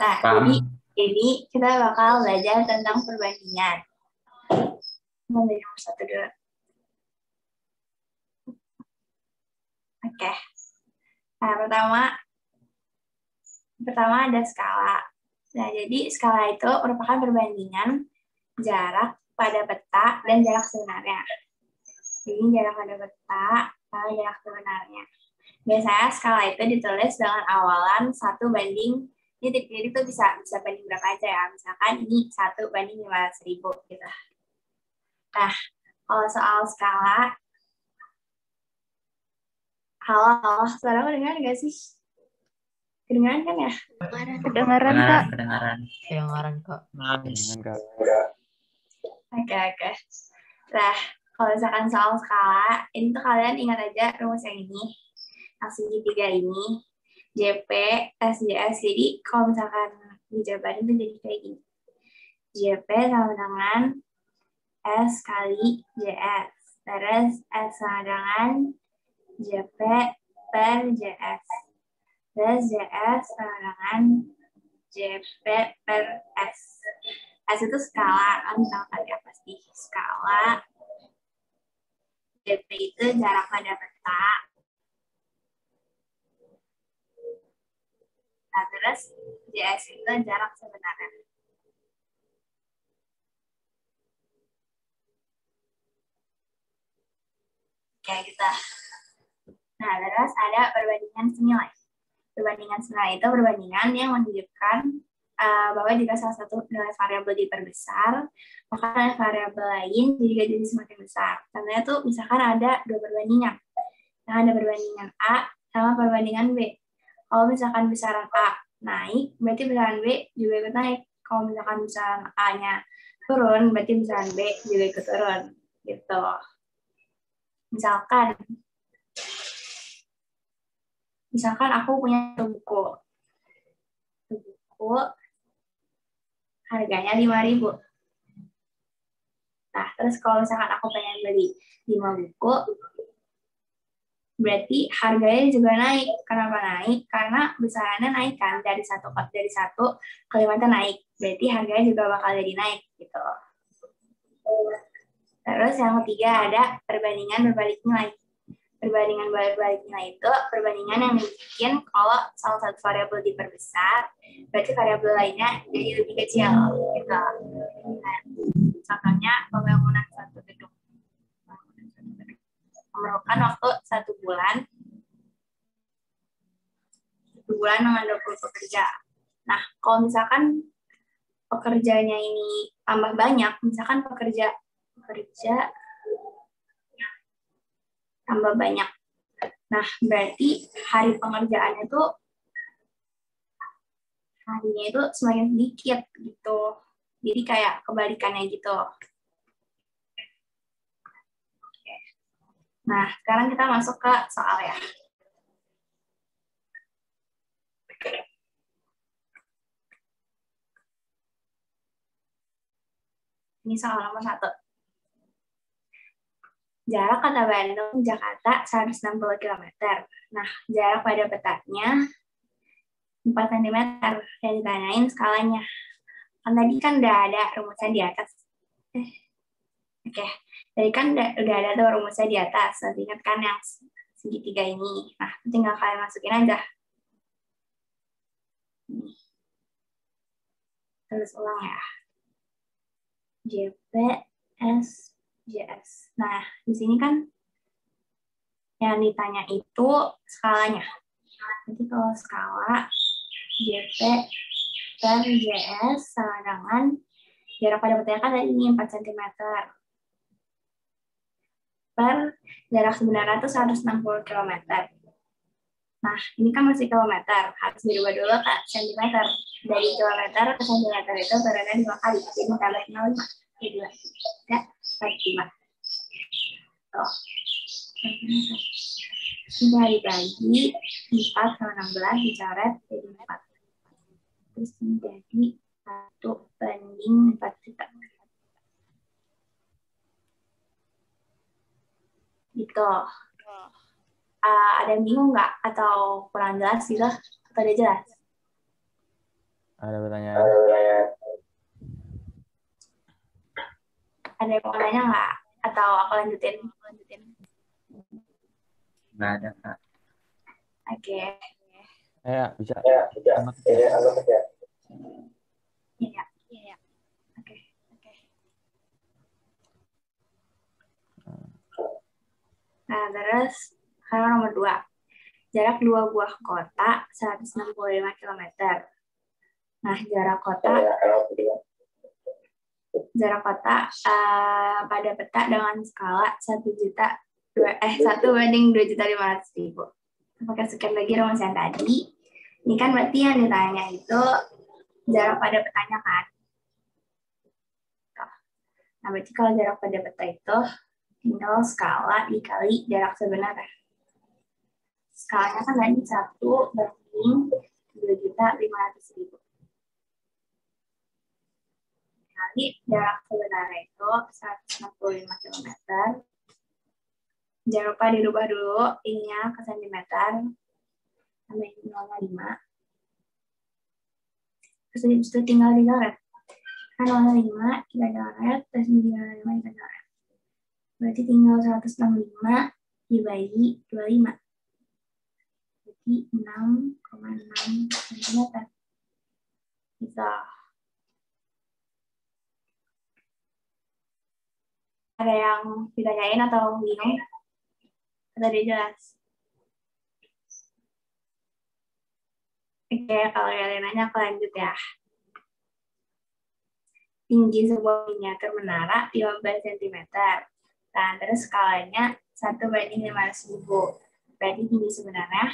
Nah, Paham. jadi ini kita bakal belajar tentang perbandingan. Nomor satu dulu. Oke. Nah, pertama, pertama ada skala. Nah, jadi skala itu merupakan perbandingan jarak pada peta dan jarak sebenarnya. Jadi jarak pada peta sama jarak sebenarnya. Biasanya skala itu ditulis dengan awalan satu banding ini jadi itu bisa bisa banding berapa aja ya. Misalkan ini satu banding lima ribu gitu. Nah, kalau soal skala, halo, halo, suara aku dengar nggak sih? Kedengaran kan ya? Kedengaran kak. Kedengaran, kedengaran. Kedengaran kak. Oke, oke. Nah, kalau misalkan soal skala, ini tuh kalian ingat aja rumus yang ini. Yang segitiga ini. JP, SJS. Jadi, kalau misalkan dijabarin itu jadi kayak gini. JP sama dengan S kali JS. Terus S sama dengan JP per JS. Terus JS sama dengan JP per S. S itu skala, kan tahu kan ya pasti skala. JP itu jarak pada peta. Nah, terus JS itu jarak sebenarnya. Kayak gitu. Nah, terus ada perbandingan senilai. Perbandingan senilai itu perbandingan yang menunjukkan uh, bahwa jika salah satu nilai variabel diperbesar, maka nilai variabel lain juga jadi semakin besar. Contohnya tuh misalkan ada dua perbandingan. Nah, ada perbandingan A sama perbandingan B. Kalau misalkan besaran A naik, berarti besaran B juga ikut naik. Kalau misalkan besaran A-nya turun, berarti besaran B juga ikut turun. Gitu. Misalkan, misalkan aku punya buku. Buku harganya 5000 Nah, terus kalau misalkan aku pengen beli 5 buku, berarti harganya juga naik. Kenapa naik? Karena besarannya naik kan dari satu dari satu kalimatnya naik. Berarti harganya juga bakal jadi naik gitu. Terus yang ketiga ada perbandingan berbalik nilai. Perbandingan berbalik nilai itu perbandingan yang bikin kalau salah satu variabel diperbesar, berarti variabel lainnya jadi lebih kecil. Gitu. Nah, contohnya pembangunan memerlukan waktu satu bulan satu bulan 20 pekerja. Nah, kalau misalkan pekerjanya ini tambah banyak, misalkan pekerja pekerja tambah banyak. Nah, berarti hari pengerjaannya itu harinya itu semakin sedikit gitu. Jadi kayak kebalikannya gitu. Nah, sekarang kita masuk ke soal ya. Ini soal nomor satu. Jarak kota Bandung, Jakarta 160 km. Nah, jarak pada petanya 4 cm. Yang ditanyain skalanya. Kan tadi kan udah ada rumusnya di atas. Eh. Oke. Tadi kan udah, ada tuh rumusnya di atas. Nanti ingat kan yang segitiga ini. Nah, tinggal kalian masukin aja. Terus ulang ya. JP, S, JS. Nah, di sini kan yang ditanya itu skalanya. Jadi kalau skala JP dan JS sama dengan jarak pada petanya kan ini 4 cm jarak sebenarnya itu 160 km. Nah, ini kan masih kilometer, harus dirubah dulu ke centimeter. Dari kilometer ke centimeter itu berbeda dua kali, jadi tambah 05. Jadi 2, 3, 4, 5. Tuh. Sudah dibagi 4 sama 16 dicoret jadi 4. Terus menjadi 1 banding 4 juta. Gitu. Uh, ada yang bingung nggak? Atau kurang jelas gitu? Atau udah jelas? Ada pertanyaan? Ada yang mau nanya nggak? Atau aku lanjutin? lanjutin. Nggak ada, Kak. Oke. Ya, bisa. Ya, bisa. Amat Ini anggap aja. Iya. Iya. Oke. Oke. Nah, terus sekarang nomor dua. Jarak dua buah kota 165 km. Nah, jarak kota kalau jarak kota eh, pada peta dengan skala satu juta dua eh satu banding dua juta lima ratus ribu. Pakai sekian lagi rumus yang tadi. Ini kan berarti yang ditanya itu jarak pada petanya kan. Nah berarti kalau jarak pada peta itu tinggal skala dikali jarak sebenarnya. Skalanya kan tadi satu banding dua juta lima ratus ribu kali jarak sebenarnya itu 165 km. Jangan lupa dirubah dulu ininya ke cm sampai 0,5. Terus itu tinggal dicoret. Kan 0,5 kita coret, terus ini 0,5 kita coret. Berarti tinggal 165 dibagi 25. Berarti 6,6 cm. Gitu. Ada yang ditanyain atau bingung? Atau udah jelas? Oke, kalau kalian nanya, aku lanjut ya. Tinggi sebuah miniatur menara 15 cm. Nah, terus skalanya 1 banding 500 ribu. Berarti tinggi sebenarnya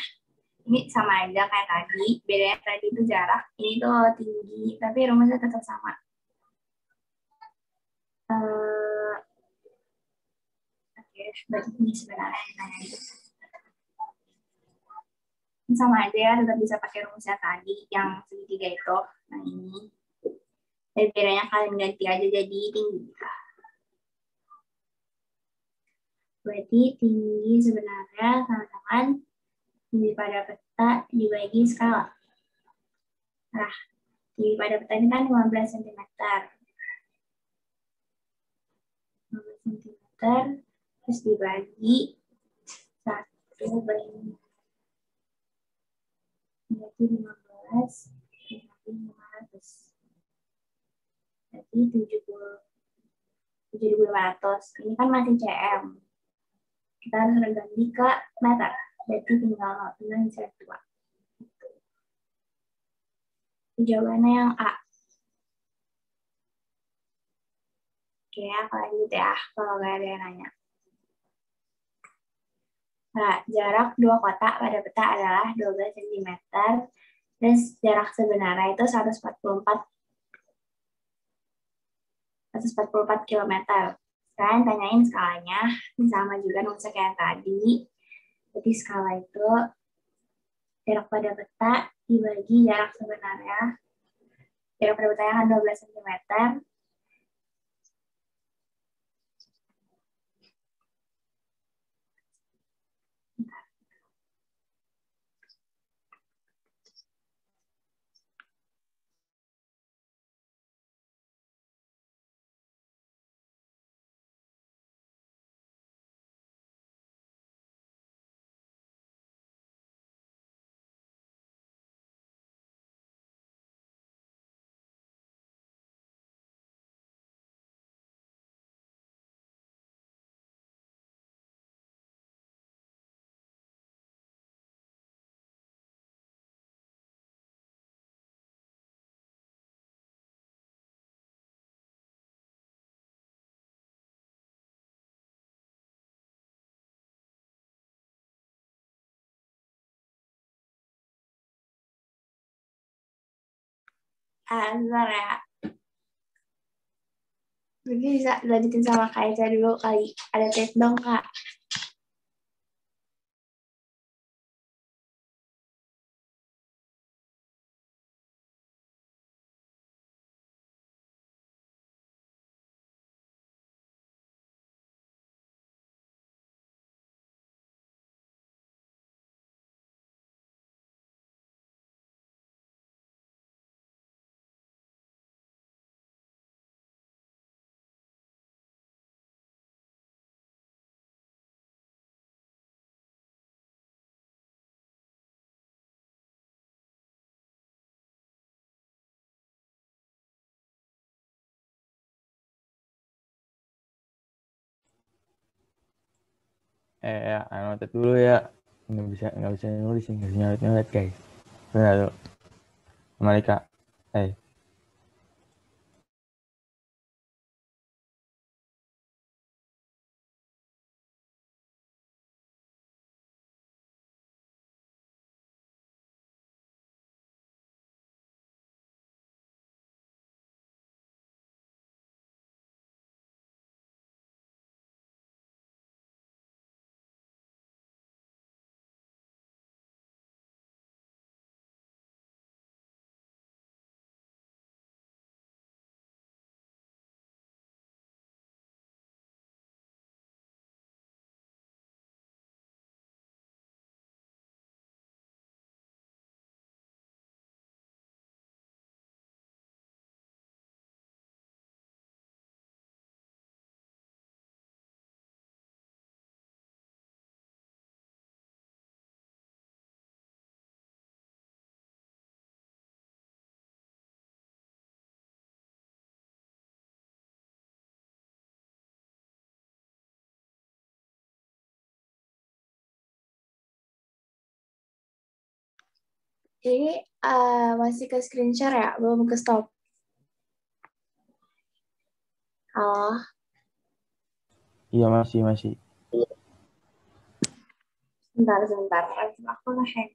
ini sama aja kayak tadi. Bedanya tadi itu jarak, ini tuh tinggi, tapi rumusnya tetap sama. Eh, Oke, berarti tinggi sebenarnya ditanya itu. Ini sama aja ya, tetap bisa pakai rumusnya tadi yang segitiga itu. Nah ini. Tapi bedanya kalian ganti aja jadi tinggi. Berarti tinggi sebenarnya dengan tinggi pada peta dibagi skala. Nah, tinggi pada peta ini kan 15 cm. 15 cm terus dibagi satu banding berarti 15 dibagi 500 berarti 70 7500 ini kan masih cm kita harus ganti ke meter berarti tinggal tinggal insert dua jawabannya yang A oke aku lanjut ya kalau nggak ada yang nanya Nah, jarak dua kotak pada peta adalah 12 cm. Terus jarak sebenarnya itu 144 144 km. Sekarang tanyain skalanya, sama juga nulisnya kayak tadi. Jadi skala itu jarak pada peta dibagi jarak sebenarnya. Jarak pada petanya kan 12 cm. Ah, bentar ya. Mungkin bisa lanjutin sama Kak Eca dulu kali. Ada tes dong, Kak. Eh ya, anotet dulu ya. Nggak bisa nggak bisa nulis nggak bisa nyoret nyoret guys. Benar tuh. Malika. Eh. Jadi uh, masih ke screen share ya, belum ke stop. Halo. Iya masih masih. Sebentar, sebentar. Aku nge-hang.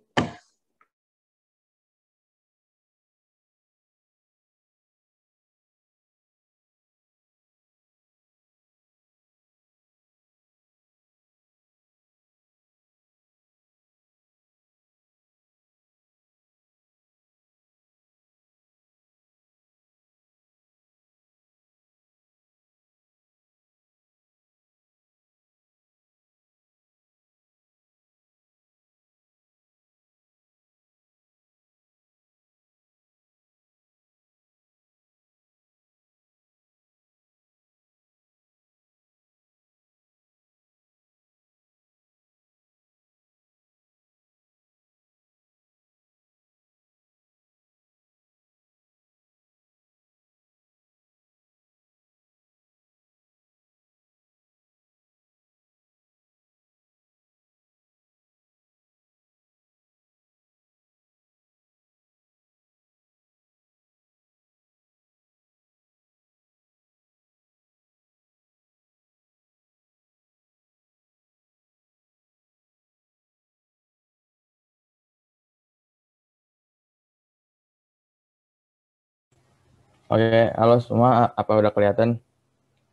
Oke, halo semua. Apa udah kelihatan?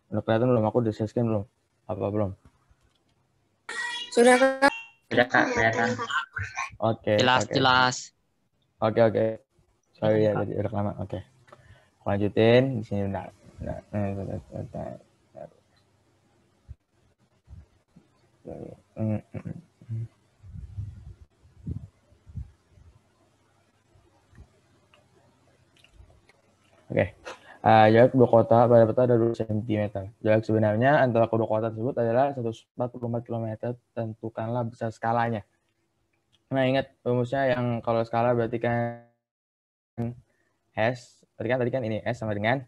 Udah kelihatan belum? Aku udah share screen belum? Apa belum? Sudah kak. Sudah kak, kelihatan. Oke. Jelas oke. jelas. Oke oke. Sorry ya tadi rekaman. Oke. Lanjutin di sini bentar. Nah, nah, bentar. Hmm, Oke. Uh, jarak dua kota pada peta ada 2 cm. Jarak sebenarnya antara kedua kota tersebut adalah 144 km. Tentukanlah besar skalanya. Nah, ingat rumusnya yang kalau skala berarti kan S, berarti kan tadi kan ini S sama dengan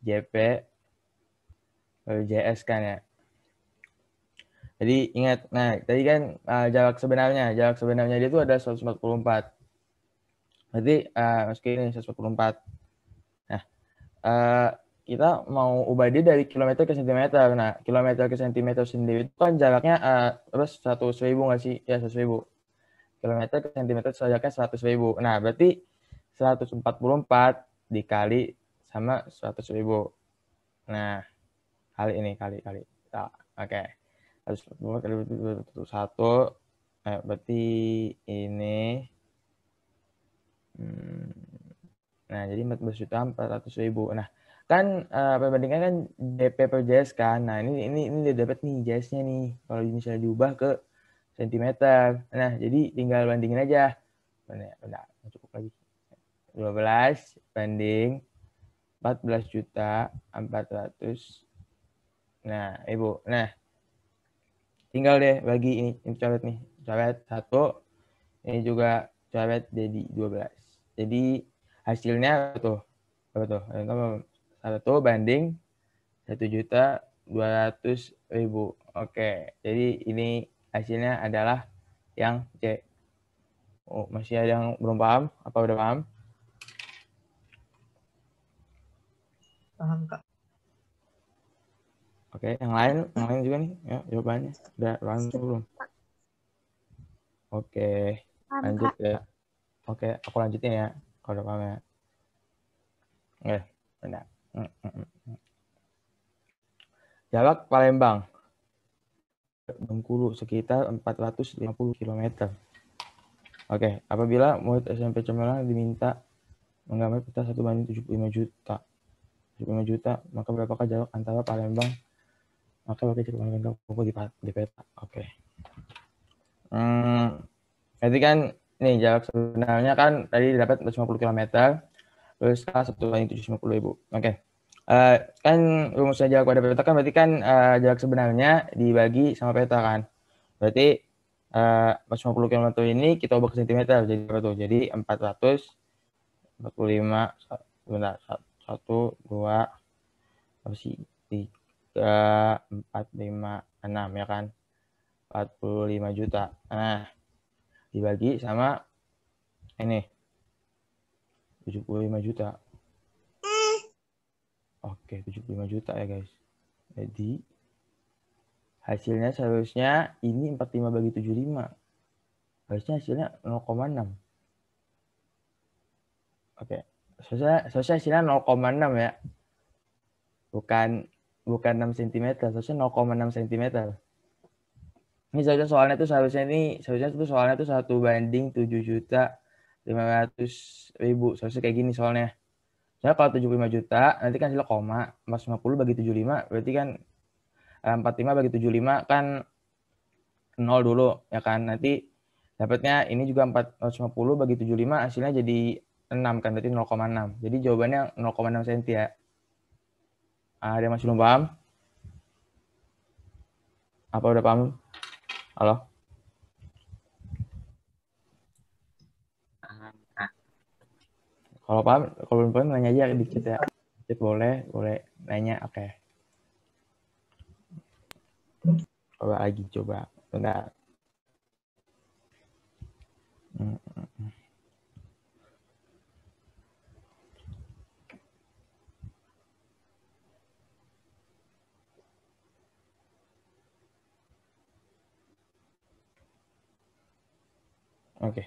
JP eh, JS kan ya. Jadi ingat, nah tadi kan uh, jarak sebenarnya, jarak sebenarnya dia itu ada 144. Berarti uh, meski ini 144. Uh, kita mau ubah dia dari kilometer ke sentimeter. Nah, kilometer ke sentimeter sendiri itu kan jaraknya uh, terus 100 ribu nggak sih? Ya, 100 ribu. Kilometer ke sentimeter jaraknya 100 ribu. Nah, berarti 144 dikali sama 100 ribu. Nah, kali ini, kali, kali. Nah, Oke. Okay. 144 kali satu, eh, berarti ini, hmm, nah jadi 14 juta 400 ribu. Nah, kan uh, perbandingan kan DP per JS kan. Nah, ini ini ini dia dapat nih JS-nya nih. Kalau misalnya diubah ke sentimeter. Nah, jadi tinggal bandingin aja. Benar, benar. Cukup lagi. 12 banding 14 juta 400. Nah, Ibu. Nah, tinggal deh bagi ini, ini coret nih. Coret satu. Ini juga coret jadi 12. Jadi hasilnya tuh apa tuh? Satu banding satu juta dua ratus ribu. Oke, jadi ini hasilnya adalah yang C. Oh, masih ada yang belum paham? Apa udah paham? Paham, Kak. Oke, yang lain, yang lain juga nih, ya jawabannya. Udah paham belum? Oke, lanjut ya. Oke, aku lanjutin ya, kalau ya. Oke, benar. Mm, mm, mm, mm. Jarak Palembang Bengkulu sekitar 450 km. Oke, apabila murid SMP Cemerlang diminta menggambar peta 1 banding 75 juta. 75 juta, maka berapakah jarak antara Palembang maka pakai Palembang Bengkulu di, peta. Oke. Hmm, berarti kan nih jarak sebenarnya kan tadi dapat 150 km terus K 1 banding 750 ribu. Oke. Eh, kan rumusnya jarak pada peta kan berarti kan eh, jarak sebenarnya dibagi sama peta kan. Berarti eh 150 km ini kita ubah ke cm jadi berapa tuh? Jadi 445 sa- sebentar 1 2 apa sih? 3 4 5 6 ya kan. 45 juta. Nah, dibagi sama ini 75 juta. Oke, 75 juta ya guys. Jadi hasilnya seharusnya ini 45 bagi 75. Harusnya hasilnya 0,6. Oke. Seharusnya, seharusnya hasilnya 0,6 ya. Bukan bukan 6 cm, seharusnya 0,6 cm. Ini soalnya tuh seharusnya ini seharusnya tuh soalnya tuh satu banding 7 juta 500 ribu. Seharusnya kayak gini soalnya. Soalnya kalau 75 juta, nanti kan hasilnya koma. 450 bagi 75, berarti kan eh, 45 bagi 75 kan 0 dulu, ya kan? Nanti dapatnya ini juga 450 bagi 75, hasilnya jadi 6 kan, berarti 0,6. Jadi jawabannya 0,6 cm ya. Ah, Ada yang masih belum paham? Apa udah paham? Halo? Kalau paham, kalau belum paham nanya aja dikit ya. Dikit boleh, boleh nanya, oke. Coba lagi, coba. Bentar. Hmm, Oke.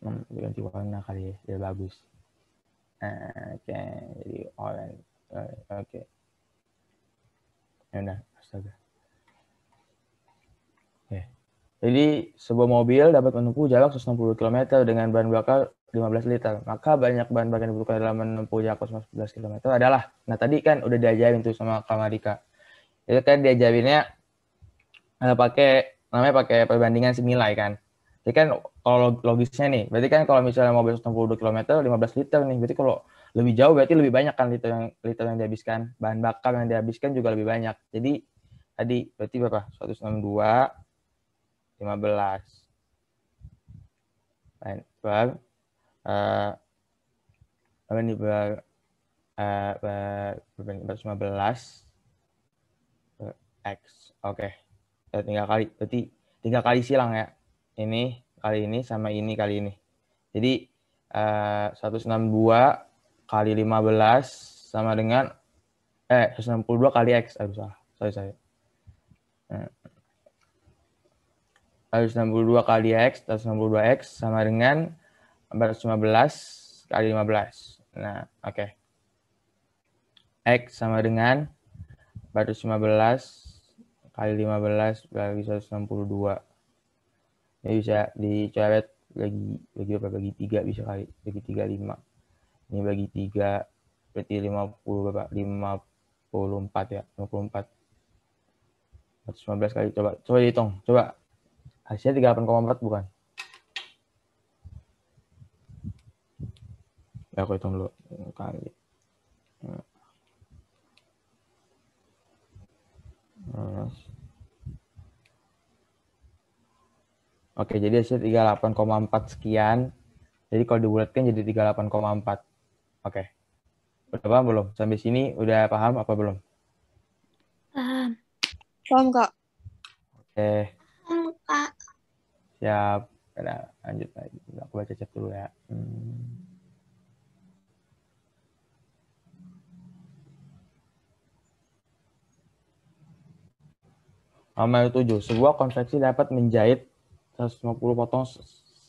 Hmm, ganti warna kali ya, biar bagus. Oke, jadi orange. Oke. Ya udah, astaga. Oke. Jadi sebuah mobil dapat menempuh jarak 160 km dengan bahan bakar 15 liter. Maka banyak bahan bakar yang dibutuhkan dalam menempuh jarak 15 km adalah. Nah tadi kan udah diajarin tuh sama Kamarika. Itu kan diajarinnya eh, pakai namanya pakai perbandingan senilai kan. Jadi kan kalau log- logisnya nih, berarti kan kalau misalnya mobil 162 km 15 liter nih, berarti kalau lebih jauh berarti lebih banyak kan liter yang liter yang dihabiskan, bahan bakar yang dihabiskan juga lebih banyak. Jadi tadi berarti berapa? 162 15 Lain, per eh apa nih per eh per, per 115 per X. Oke. Ya, tinggal kali berarti tiga kali silang ya. Ini kali ini sama ini kali ini. Jadi eh 162 kali 15 sama dengan eh 162 kali X aduh salah. Sorry saya Eh, 162 kali X 162 X sama dengan 415 kali 15 nah oke. X sama dengan 415 kali 15 bagi 162 ini bisa dicoret bagi bagi berapa? Bagi tiga bisa kali bagi tiga lima. Ini bagi tiga berarti 50 berapa? 54 ya 54 115 kali coba coba dihitung coba. Hasilnya 38,4 bukan? Ya aku hitung dulu. Kali. Terus. Oke, jadi hasilnya 38,4 sekian. Jadi kalau dibulatkan jadi 38,4. Oke. Udah paham belum? Sampai sini udah paham apa belum? Paham. Paham, Kak? Oke, Hmm, Kak. siap. Nah, lanjut lagi. Aku baca chat dulu ya. Hmm. Nomor 7. Sebuah konveksi dapat menjahit 150 potong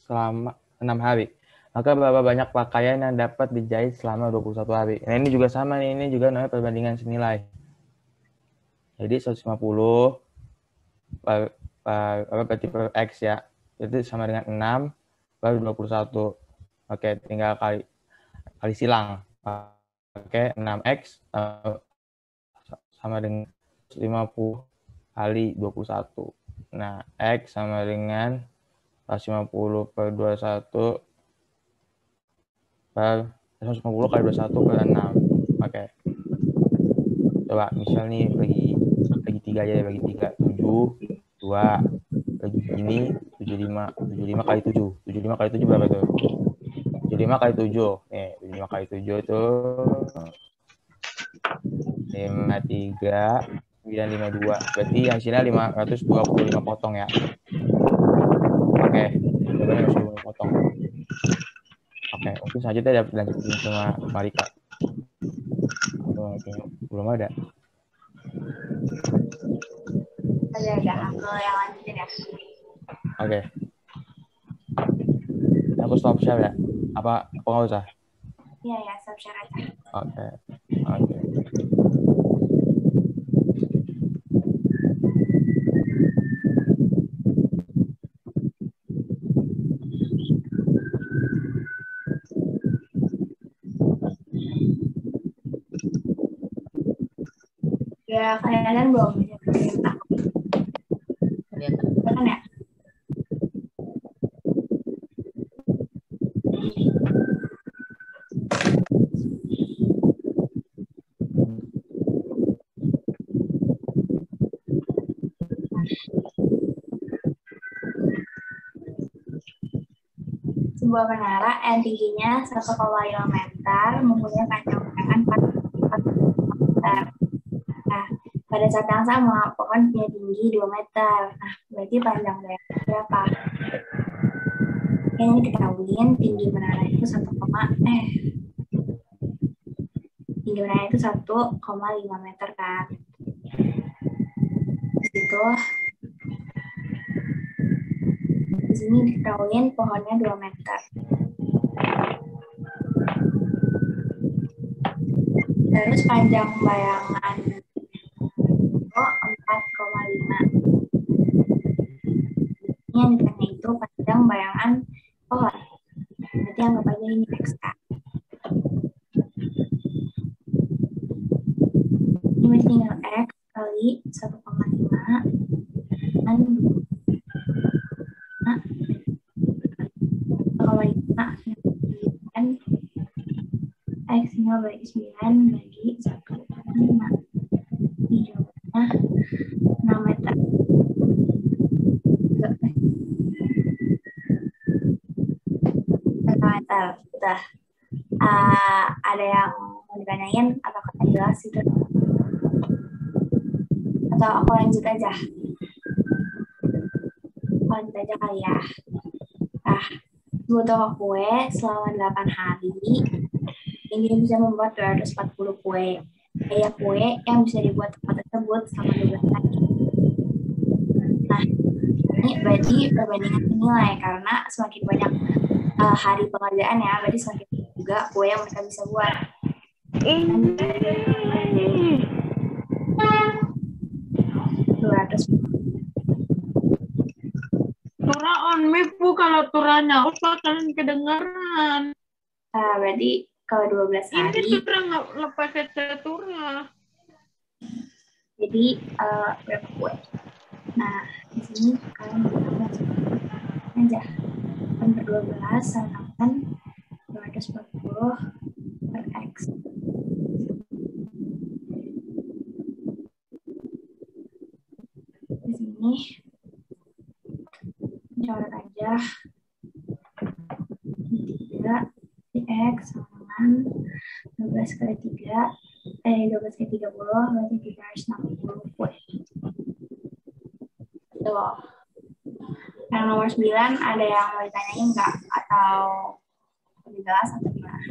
selama 6 hari. Maka berapa banyak pakaian yang dapat dijahit selama 21 hari? Nah, ini juga sama nih. Ini juga namanya perbandingan senilai. Jadi 150 per, per, apa, berarti per X ya. Itu sama dengan 6 per 21. Oke, tinggal kali kali silang. Oke, 6X eh, sama dengan 50 kali 21. Nah, X sama dengan 150 per 21 per 150 kali 21 per 6. Oke. Coba misal nih bagi bagi 3 aja ya, bagi 3. 7, 2, bagi ini 75. 75 kali 7. 75 kali 7 berapa tuh? 75 kali 7. Nih, 75 kali 7 itu 53 952. Berarti hasilnya 525 potong ya. Oke, jawabannya 525 potong. Oke, mungkin selanjutnya dapat lanjutin sama Marika. Oh, oke, belum ada. Ada, ada. Aku yang lanjutin ya. Oke. Aku stop share ya? Apa, nggak usah? Iya, ya. Stop share aja. Oke. Oke. Kalian belum. Kan ya? Sebuah menara yang tingginya 1,5 meter mempunyai panjang bayangan 4 pada saat yang sama, pohon punya tinggi 2 meter. Nah, berarti panjang bayangan berapa? Yang ini ketahuin tinggi menara itu 1, eh tinggi menara itu 1,5 meter kan. Di situ di sini diketahuin pohonnya 2 meter. Terus panjang bayangan Ini yang ditanya itu panjang bayangan pohon. Berarti anggap aja ini X kan. Ini berarti tinggal X kali 1,5 dan 2. Nah, 1,5 dan X tinggal bagi 9 bagi 1,5. Ini jawabannya 6 meter. Enggak, eh. 6 meter. Udah. Ah, ada yang mau ditanyain atau kata jelas itu? Atau aku lanjut aja? Lanjut aja kali ya. Nah, toko kue selama 8 hari, ini bisa membuat 240 kue. Daya kue yang bisa dibuat tempat tersebut selama 12 hari. Nah, ini berarti perbandingan nilai karena semakin banyak uh, hari pengerjaan ya, berarti semakin juga kue yang mereka bisa buat. Dua ratus Tura on mic bukan aturannya. Usah kalian kedengaran. uh, berarti kalau 12 Ini hari, Tura nggak lepas Tura. jadi uh, berapa kue? Nah, di sini kalian bisa masuk aja. Per 12 sama kan 240 per X. Di sini coret aja tiga X sama dengan 12 kali 3 eh 12 kali 30 berarti 360 kue Tuh. Yang nomor 9 ada yang mau ditanyain nggak? Atau lebih jelas atau gimana?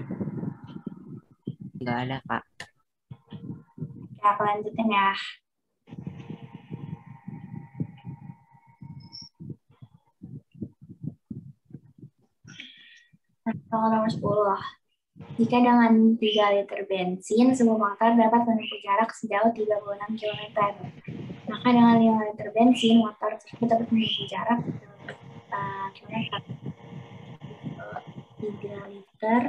Enggak ada, Kak. Ya, aku lanjutin ya. Nomor 10. Jika dengan 3 liter bensin, sebuah motor dapat menempuh jarak sejauh 36 km. Maka dengan 5 liter bensin, motor tersebut dapat menempuh jarak 4 km. 3 liter,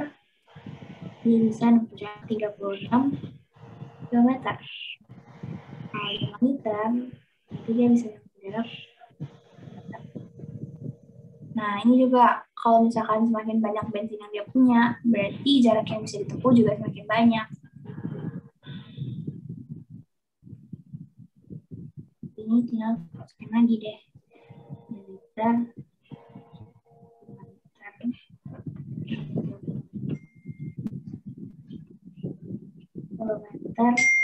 ini bisa menempuh jarak 36 km. Kalau 5 liter, itu dia bisa menempuh jarak Nah, ini juga kalau misalkan semakin banyak bensin yang dia punya, berarti jarak yang bisa ditempuh juga semakin banyak. Ini tinggal masukin lagi deh. Liter. Kilometer.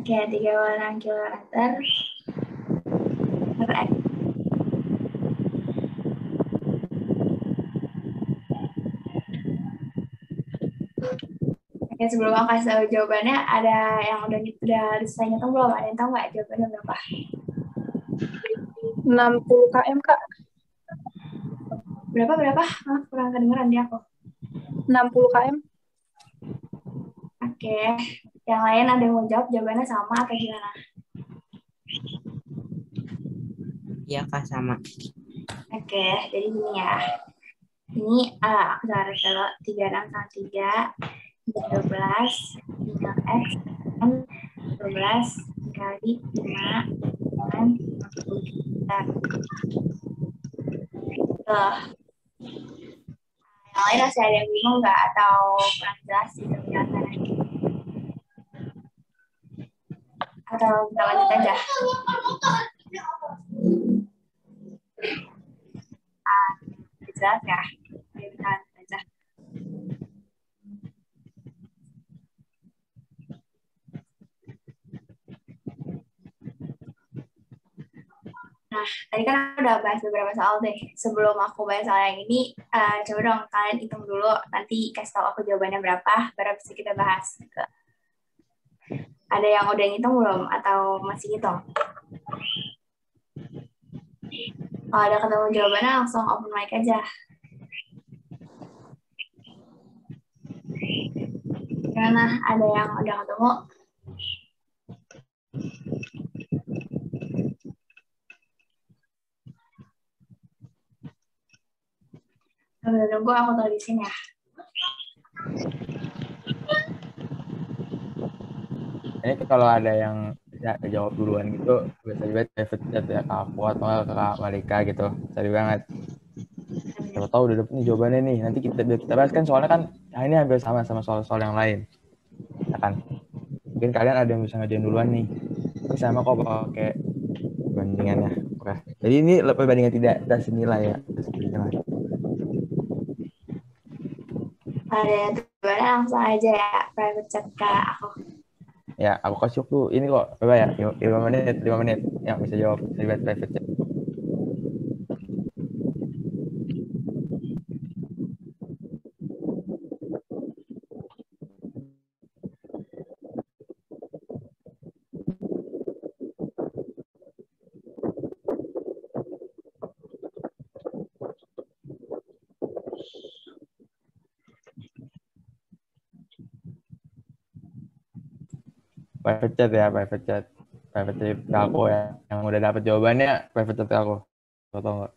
Oke, 36 kilometer per X. Oke, sebelum aku kasih tahu jawabannya, ada yang udah udah selesai ngitung belum? Ada yang tahu nggak jawabannya berapa? 60 km, Kak. Berapa berapa? Maaf, kurang kedengeran di aku. 60 km. Oke, yang lain ada yang mau jawab jawabannya sama atau gimana? Iya, Kak, sama. Oke, jadi gini ya. Ini uh, aku taruh dulu 36 sama 3, 12, tinggal X, kan 12 kali 5, dengan 50 juta. Tuh. Yang lain masih ada yang bingung nggak atau kurang jelas di penjelasannya? Atau kita lanjut aja? Jelas ya? Nah, tadi kan udah bahas beberapa soal deh. Sebelum aku bahas soal yang ini, eh, coba dong kalian hitung dulu. Nanti kasih tahu aku jawabannya berapa, baru bisa kita bahas. Ada yang udah ngitung belum? Atau masih ngitung? Kalau ada ketemu jawabannya, langsung open mic aja. Gimana? Ada yang udah ketemu? Sambil nunggu aku sini ya. Ini kalau ada yang ya, jawab duluan gitu, bisa juga chat ya ke aku atau Kak Malika gitu. Sorry banget. Siapa tahu udah dapet nih jawabannya nih. Nanti kita kita bahas kan soalnya kan ya ini hampir sama sama soal-soal yang lain. Ya kan? Mungkin kalian ada yang bisa ngajarin duluan nih. Ini sama kok pakai bandingannya. Oke. Jadi ini lebih bandingan tidak tes nilai ya. Nilai. Ada yang langsung aja ya, private chat ke aku. Ya, aku kasih waktu ini kok. Coba ya, 5 menit, 5 menit. Yang bisa jawab. Dari private private chat ya private chat. Private chat aku ya yang udah dapet jawabannya private chat aku. Tau tau nggak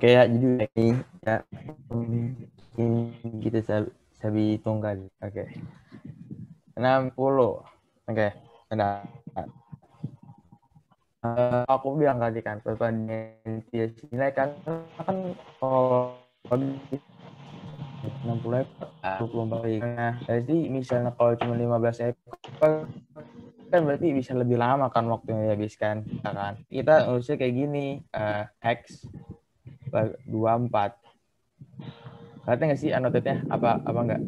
Oke ya, jadi ini ya ini kita sabi, sabi tunggal. Oke. 60. Oke. Nah, eh, aku bilang tadi kan perbandingan dia nilai kan kan kalau di 60 ekor 24 ekor. Nah, jadi misalnya kalau cuma 15 ekor kan berarti bisa lebih lama kan waktunya dihabiskan ya kan kita harusnya kayak gini eh, x ba- 24 kelihatan nggak sih annotate-nya apa apa enggak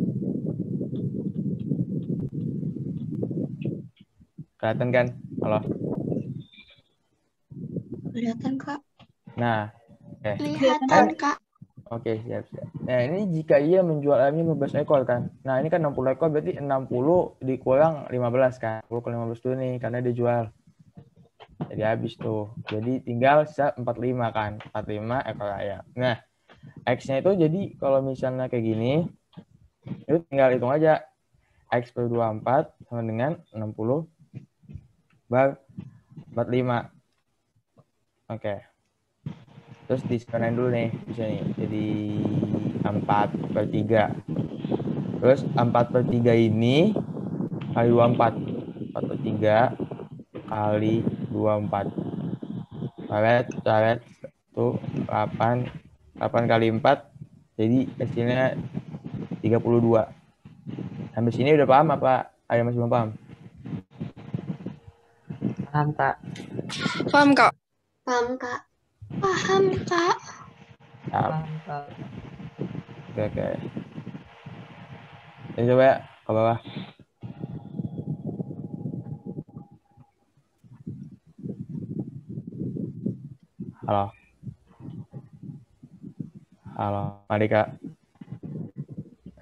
kelihatan kan halo Kelihatan kak. nah oke Kelihatan kak. Oke, siap, siap. Nah, ini jika ia menjual ayamnya 15 ekor kan. Nah, ini kan 60 ekor berarti 60 dikurang 15 kan. 10 ke 15 dulu nih karena dia jual. Jadi habis tuh. Jadi tinggal sisa 45 kan. 45 ekor ayam. Nah, X-nya itu jadi kalau misalnya kayak gini, itu tinggal hitung aja. X per 24 sama dengan 60 bar 45. Oke. Terus diskanain dulu nih, bisa nih. Jadi 4 per 3. Terus 4 per 3 ini kali 24. 4 per 3 kali 24. Coret, coret. Tuh 8. 8 kali 4. Jadi hasilnya 32. Sampai sini udah paham apa? Ada masih belum paham? Paham, Kak. Paham, Kak? Paham kak. Paham kak. Paham, Kak. Oke, oke. Ini coba ya, ke bawah. Halo. Halo, Marika.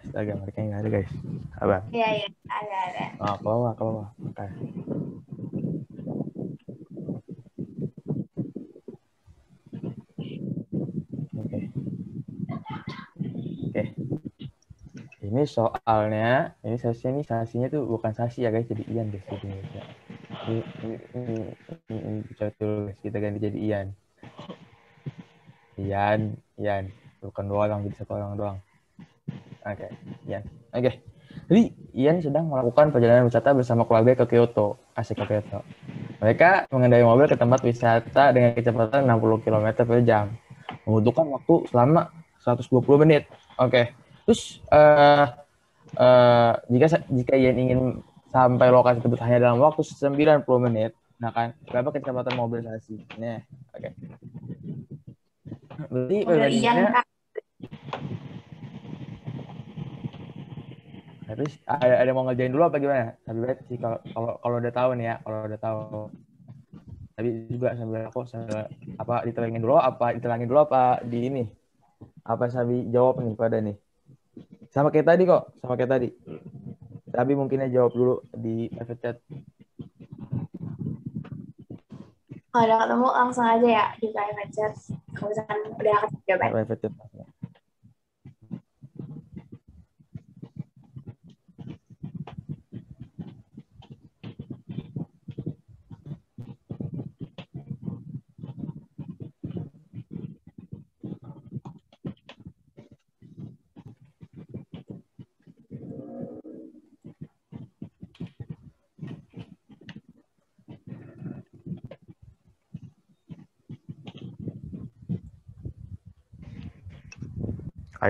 Astaga, Marika nggak ada, guys. Abang. Iya, iya, ada, ada. Oh, ke bawah, ke bawah. Oke. Oke. Oke. Ini soalnya, ini sasinya ini sasinya tuh bukan sasi ya guys, jadi Ian guys di Indonesia. Ini, ini, ini, ini, ini dicopot dulu guys, kita ganti jadi Ian, Ian, bukan dua orang, jadi satu orang doang. Oke, Ian. Oke. Jadi Ian sedang melakukan perjalanan wisata bersama keluarga ke Kyoto, asik ke Kyoto. Mereka mengendarai mobil ke tempat wisata dengan kecepatan 60 km per jam. Membutuhkan waktu selama 120 menit. Oke. Terus eh eh, jika jika Ian ingin sampai lokasi tersebut hanya dalam waktu 90 menit, nah kan berapa kecepatan mobil sasi? Nah, oke. Berarti Mobil Ian, Kak. Tapi ada, ada mau ngerjain dulu apa gimana? Tapi baik sih kalau kalau kalau udah tahu nih ya, kalau udah tahu. Tapi juga sambil aku sambil apa ditelangin dulu apa ditelangin dulu apa di ini? Apa Sabi jawab nih pada nih? Sama kayak tadi kok, sama kayak tadi. Tapi mungkinnya jawab dulu di private chat. Kalau udah ketemu langsung aja ya di private chat. Kalau misalkan udah ketemu jawaban.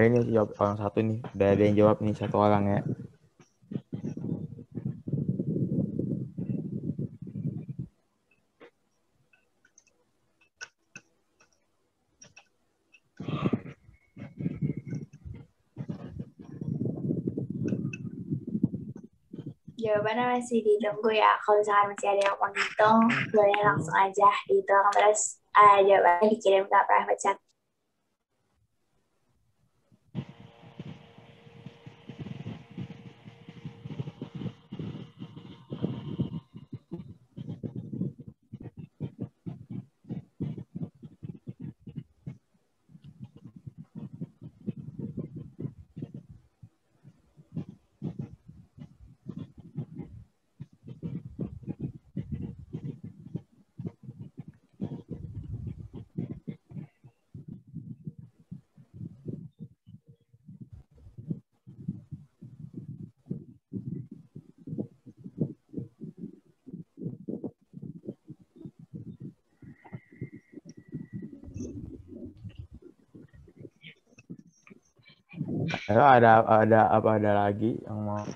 Kali ini jawab orang satu nih. Udah ada yang jawab nih satu orang ya. Jawabannya masih ditunggu ya. Kalau misalkan masih ada yang mau ngitung, boleh langsung aja dihitung. Terus eh, jawabannya dikirim ke private chat. Kalau ada ada apa ada lagi yang mau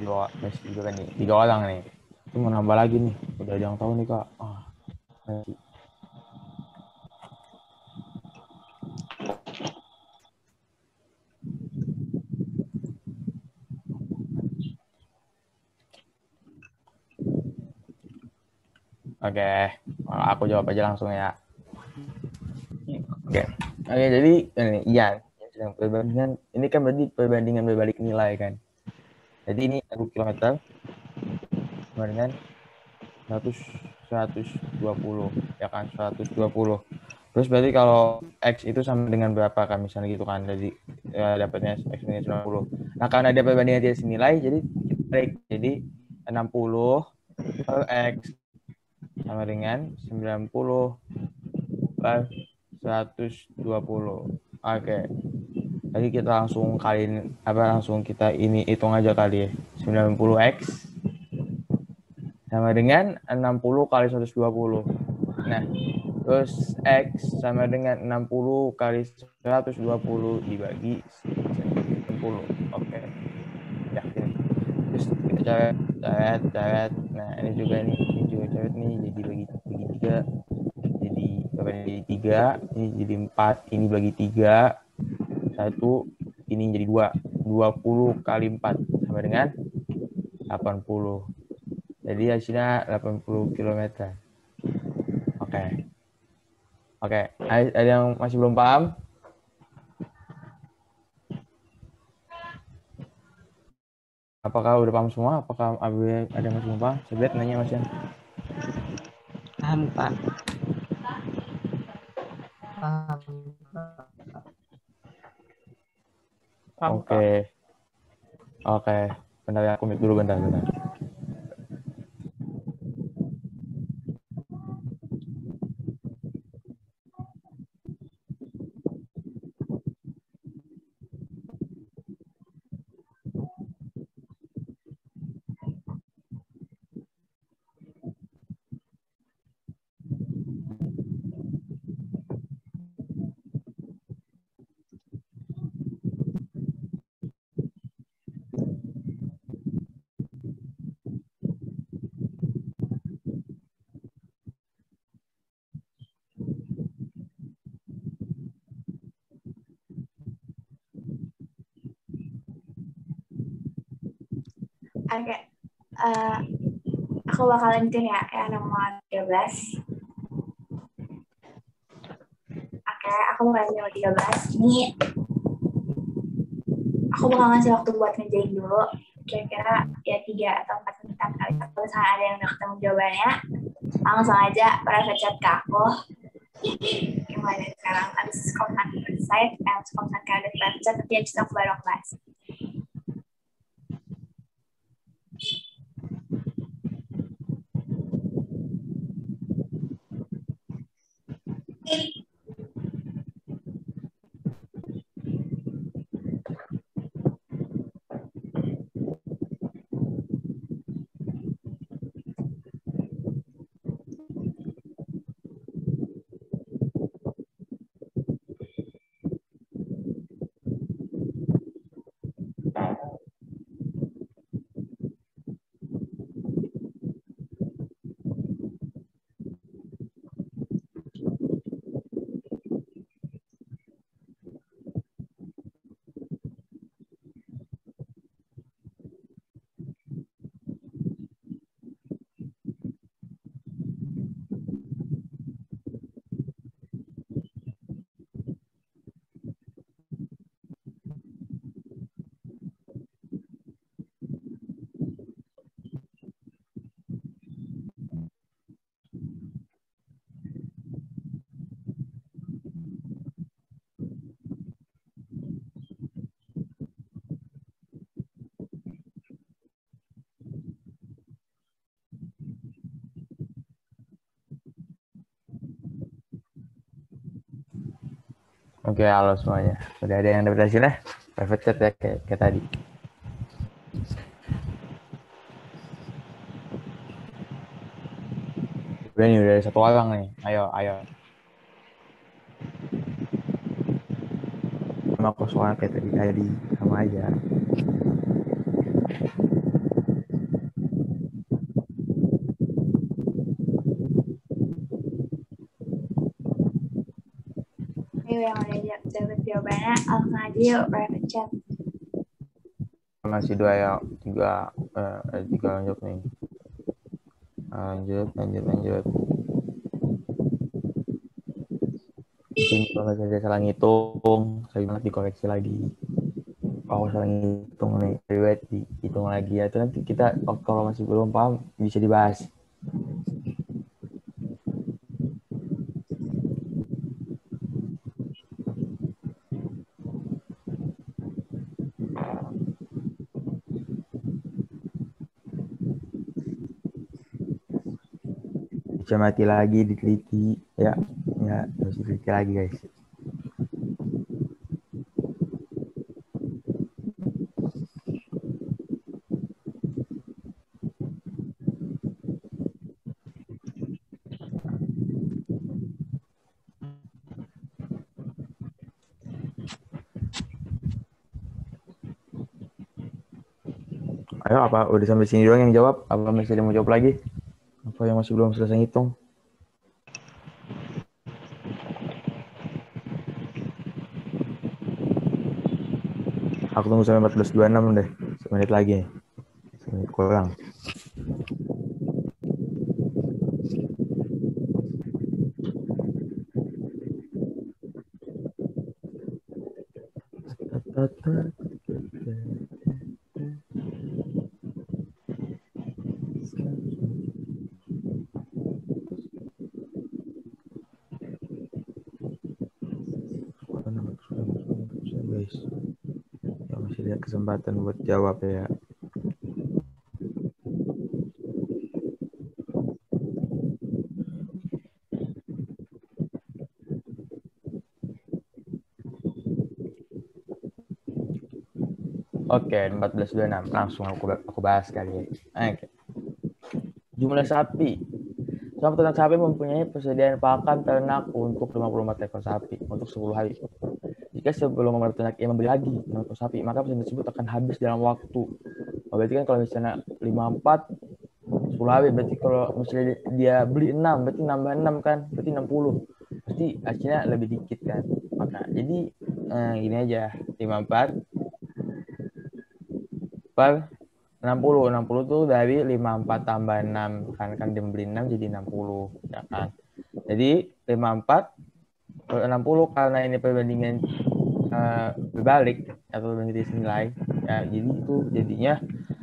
dua masih juga kan nih tiga orang nih. Itu mau nambah lagi nih. Udah yang tahu nih kak. Ah, nanti. Oke, aku jawab aja langsung ya. Oke, oke jadi ini Ian yang perbandingan ini kan berarti perbandingan berbalik nilai kan. Jadi ini 1 km sama dengan 100 120 ya kan 120. Terus berarti kalau X itu sama dengan berapa kan misalnya gitu kan. Jadi ya, dapatnya X minus 90. Nah karena ada perbandingan tidak senilai jadi tarik. Jadi 60 per X sama dengan 90 per 120. Oke. Jadi kita langsung kaliin apa langsung kita ini hitung aja kali ya. 90x sama dengan 60 kali 120. Nah, terus x sama dengan 60 kali 120 dibagi 90. Oke. Yakin. Terus kita coret, coret, coret. Nah, ini juga nih, ini juga coret nih jadi bagi bagi tiga jadi berapa jadi tiga ini jadi empat ini bagi tiga satu ini jadi dua. Dua puluh kali empat sama dengan 80 jadi hasilnya 80 km oke. Oke ada ada yang masih belum paham? Apakah udah paham semua? Apakah ada yang masih belum paham? Lihat nanya mas Yan. Paham, Kak. Paham. Paham, Oke. Oke. Bentar ya, aku mute dulu bentar, bentar. Oke. Eh, aku bakalan itu ya, yang nomor 13. Oke, aku bakalan nomor 13. Ini aku bakal ngasih waktu buat ngejain dulu. Kira-kira ya 3 atau 4 menit kali. Kalau misalnya ada yang udah ketemu jawabannya, langsung aja private chat ke aku. Gimana sekarang? Abis kontak website, abis kontak ke ada private chat, nanti abis aku baru kelas. Oke, halo semuanya. Udah ada yang dapat hasilnya? Private chat ya, kayak, kayak tadi. Udah nih, udah ada satu orang nih. Ayo, ayo. sama kosongan kayak tadi tadi sama aja. Ayo yang udah jawab jawab jawabannya langsung aja yuk private chat. Masih dua ya tiga eh, ada tiga lanjut nih. Lanjut lanjut lanjut. Ini kalau saya salah ngitung, saya banget dikoreksi lagi. Kalau salah ngitung nih, riwayat dihitung lagi ya. Itu nanti kita oh, kalau masih belum paham bisa dibahas. Dicermati lagi, diteliti, ya, ya harus diteliti lagi guys. Ayo apa udah sampai sini doang yang jawab? Apa masih ada mau jawab lagi? Yang masih belum selesai ngitung? Aku tunggu sampai 14.26 deh. Semenit lagi. Semenit kurang. guys ya masih ada kesempatan buat jawab ya Oke, 1426. Langsung aku aku bahas kali ya. Oke. Jumlah sapi. Seorang peternak sapi mempunyai persediaan pakan ternak untuk 54 ekor sapi untuk 10 hari. Jika sebelum memulai ternak ia membeli lagi 6 ekor sapi, maka persediaan tersebut akan habis dalam waktu. Oh, berarti kan kalau misalnya 54 10 hari, berarti kalau misalnya dia beli 6, berarti nambah 6 kan, berarti 60. Berarti hasilnya lebih dikit kan. Maka jadi eh, gini aja, 54 per 60. 60 tuh dari 54 tambah 6. Kan, kan dia beli 6 jadi 60. Ya kan? Jadi 54 per 60 karena ini perbandingan eh, berbalik atau berbanding nilai. Ya, jadi itu jadinya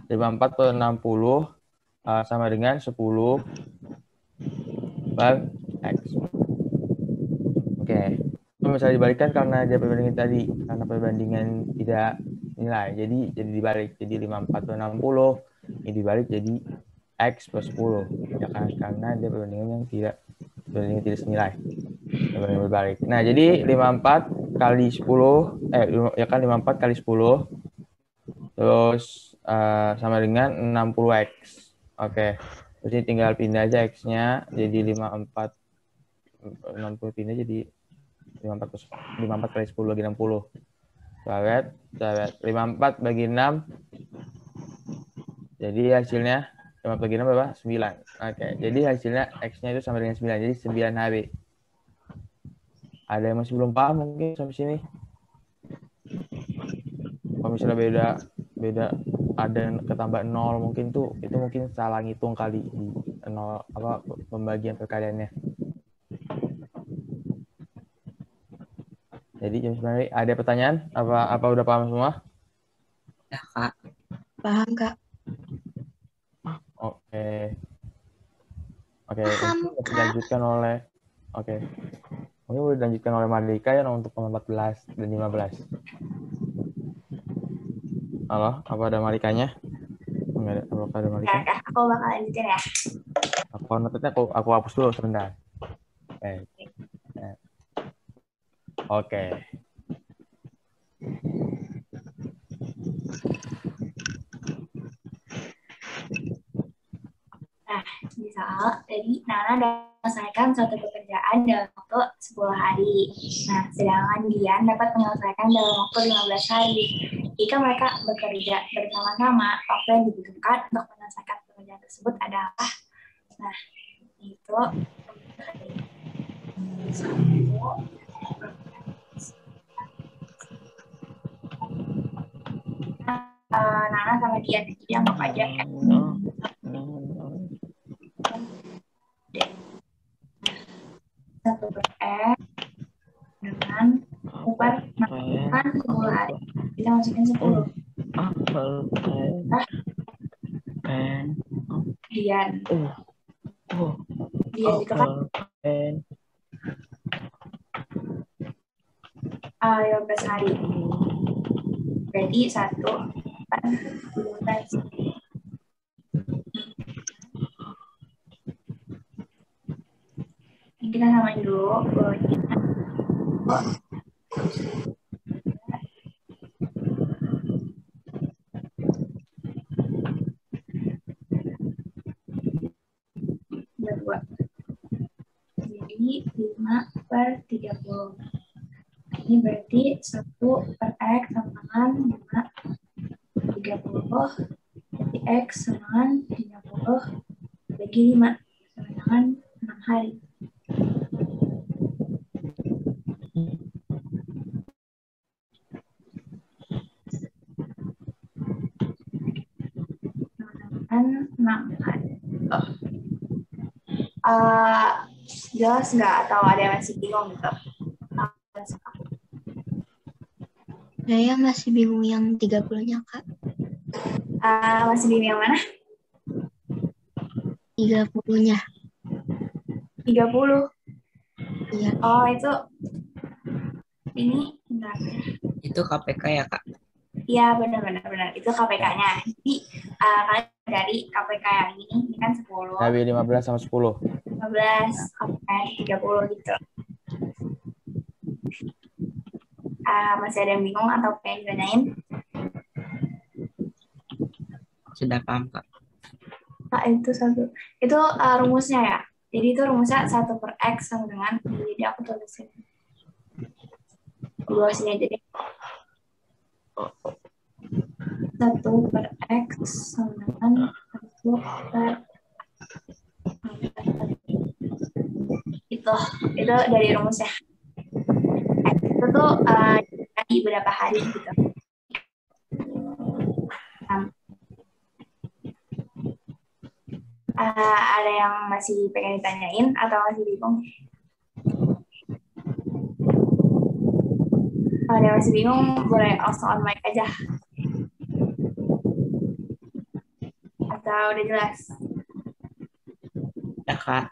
54 per 60 eh, sama dengan 10 per X. Oke. Itu misalnya dibalikkan karena dia perbandingan tadi. Karena perbandingan tidak nilai. Jadi jadi dibalik. Jadi 54 per 60 ini dibalik jadi X plus 10. Ya kan? Karena dia perbandingan yang tidak perbandingan tidak senilai. Berbalik. Nah, jadi 54 kali 10 eh ya kan 54 kali 10 terus eh, sama dengan 60x. Oke. Terus ini tinggal pindah aja x-nya jadi 54 60 pindah jadi 54 plus 54 kali 10 lagi 60. Coret, coret. 54 bagi 6. Jadi hasilnya 5 bagi 6 berapa? 9. Oke, jadi hasilnya X-nya itu sama dengan 9. Jadi 9 hari. Ada yang masih belum paham mungkin sampai sini? Kalau misalnya beda beda ada yang ketambah 0 mungkin tuh itu mungkin salah ngitung kali di 0 apa pembagian perkaliannya. Jadi jam 9 hari. ada pertanyaan? Apa apa udah paham semua? Ya, Kak. Paham, Kak? Oke. Oke, Paham, mungkin Kak. dilanjutkan oleh Oke. Mungkin boleh dilanjutkan oleh Mardika ya untuk nomor 14 dan 15. Halo, apa ada Marikanya? Enggak ada, apa ada Marika? Oke, aku bakal lanjutin ya. Aku notnya aku aku hapus dulu sebentar. Oke. Eh. Oke. Misal, tadi Nana sudah menyelesaikan suatu pekerjaan dalam waktu 10 hari. Nah, sedangkan Dian dapat menyelesaikan dalam waktu 15 hari. Jika mereka bekerja bersama-sama, waktu yang dibutuhkan untuk menyelesaikan pekerjaan tersebut adalah nah itu nah, eh, Nana sama Dian yang apa aja kan. satu 1 dengan upah masukkan simulasi kita masukkan 10 apel pen pen dian oh oh dian itu kan pen ayo besari berarti satu kan kita samain dulu. Jadi 5 per 30. Ini berarti 1 per X sama dengan 5 30. Berarti X sama dengan 30 bagi 5 sama dengan 6 hari. Sama dengan 6 hari. Oh. Eh, jelas nggak atau ada yang masih bingung gitu? Saya masih bingung yang 30-nya, Kak. Eh, masih bingung yang mana? 30-nya. 30. Iya. Oh, itu ini bentar. itu KPK ya kak Iya, benar-benar benar. Itu KPK-nya. Jadi eh, kalian dari KPK yang ini, ini kan 10, Dari 15 sama 10. 15, KPK 30 gitu. Eh, masih ada yang bingung atau pengen ditanyain? sudah paham kak Pak, itu satu. Itu eh, rumusnya ya. Jadi itu rumusnya 1 per X sama dengan ini. Jadi aku tulisin. Dua sini aja deh. 1 per X sama dengan 1 per itu itu dari rumusnya X itu tuh eh, dari berapa hari gitu Nah, eh, ada yang masih pengen ditanyain atau masih bingung? Kalau ada yang masih bingung, boleh langsung on mic aja. Atau udah jelas? ya kak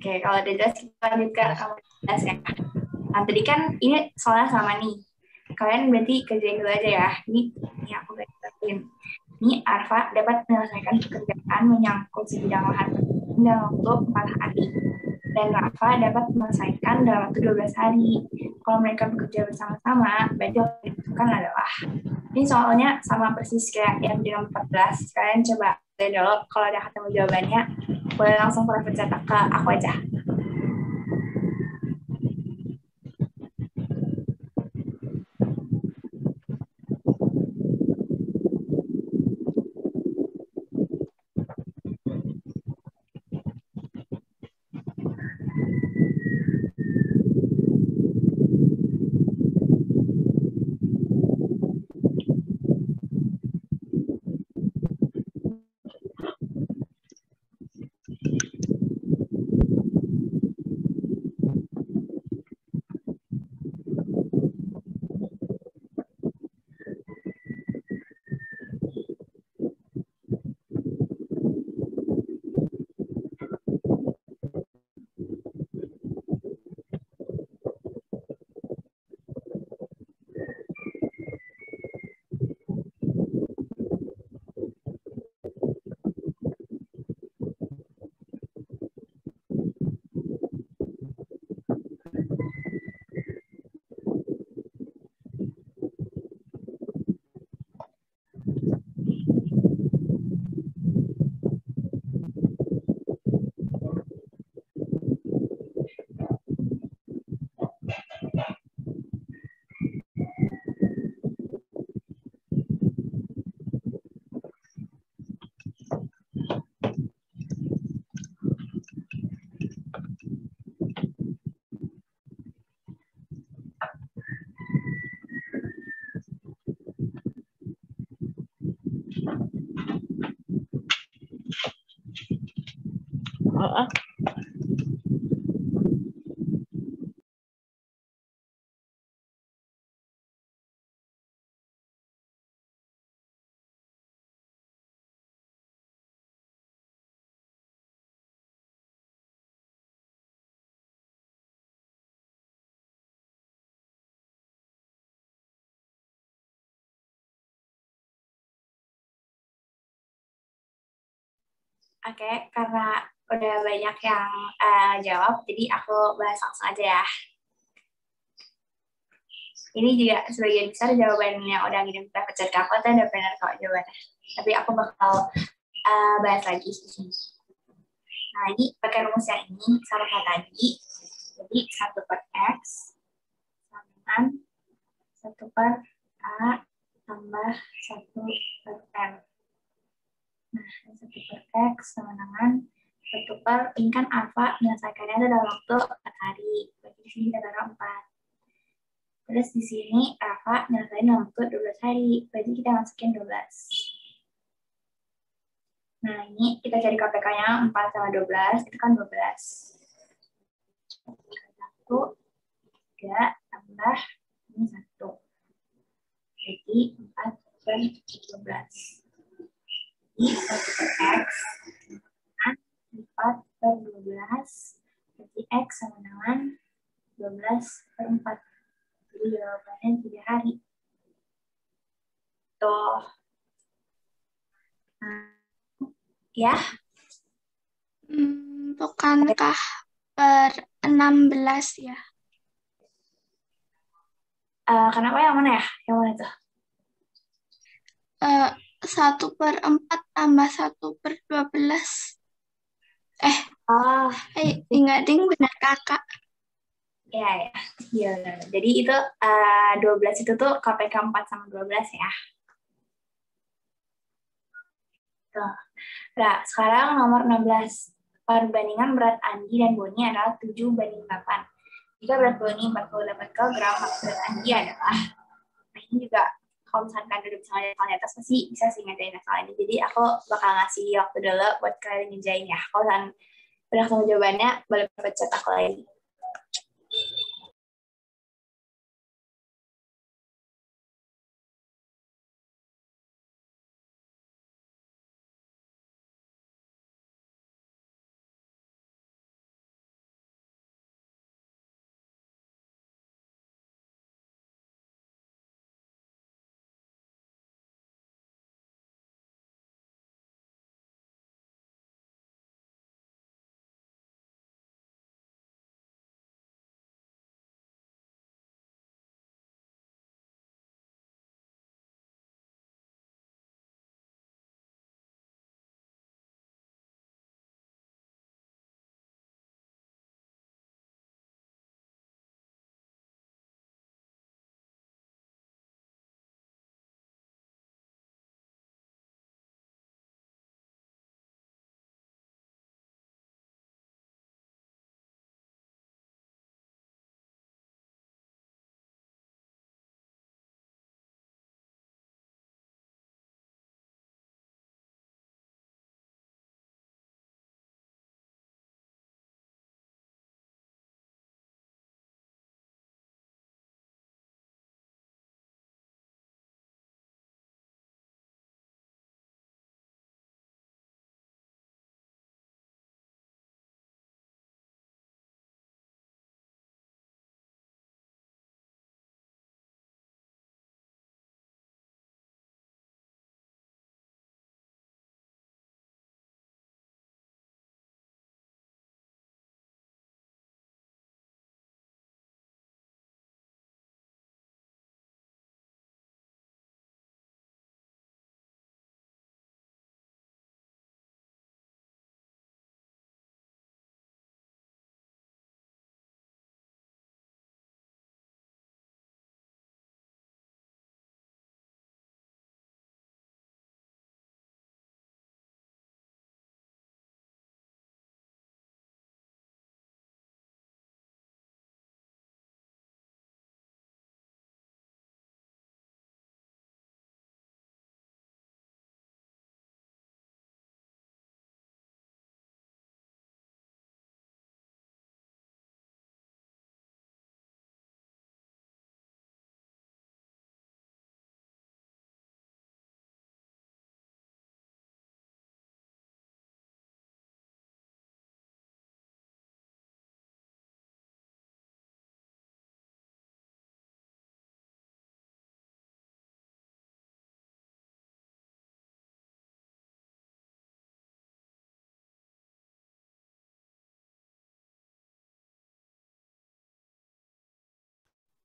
Oke, kalau udah jelas, kita lanjut ke kamu jelas ya. Nah, tadi kan ini soalnya sama nih. Kalian berarti kerjain dulu aja ya. Ini, ini aku gantiin. Ini Arfa dapat menyelesaikan pekerjaan menyangkut sebidang lahan dalam waktu 4 hari. Dan Rafa dapat menyelesaikan dalam waktu 12 hari. Kalau mereka bekerja bersama-sama, berarti yang dibutuhkan adalah ini soalnya sama persis kayak yang di nomor 14. Kalian coba dulu kalau ada ketemu jawabannya, boleh langsung private cetak ke aku aja. Oke, karena udah banyak yang eh, jawab, jadi aku bahas langsung aja ya. Ini juga sebagian besar jawaban yang udah ngirim private chat ke aku benar kok jawabannya. Tapi aku bakal eh, bahas lagi di. Nah, ini pakai rumus yang ini sama kayak tadi. Jadi 1 per X sama dengan 1 per A tambah 1 per M. Nah, 1 per X sama dengan 1 per, ini kan alfa menyelesaikannya dalam waktu 4 hari. Berarti di sini kita taruh 4. Terus di sini alfa menyelesaikan dalam waktu 12 hari. Berarti kita masukin 12. Nah, ini kita cari KPK-nya 4 sama 12, itu kan 12. 1, 3, tambah ini 1. Jadi 4 per 12. Jadi 1 per X, dengan 4 per 12, berarti X sama dengan 12 per 4. Jadi jawabannya 3 hari. Tuh. Nah, ya, Hmm, bukankah per 16 ya? Eh, kenapa yang mana ya? Yang mana tuh? Eh, 1 per 4 tambah 1 per 12. Oh, Eh, enggak ding, benar kakak. ya ya. Benar. Jadi itu eh, 12 itu tuh KPK 4 sama 12 ya. Tuh. Nah, sekarang nomor 16. Perbandingan berat Andi dan Boni adalah 7 banding 8. Jika berat Boni 48 kg, berat Andi adalah Nah, ini juga kalau misalkan bisa ngeliat soal di atas pasti bisa sih ngerjain soal ini. Jadi aku bakal ngasih waktu dulu buat kalian ngerjain ya. Kalau misalkan udah ketemu jawabannya, boleh chat aku lagi.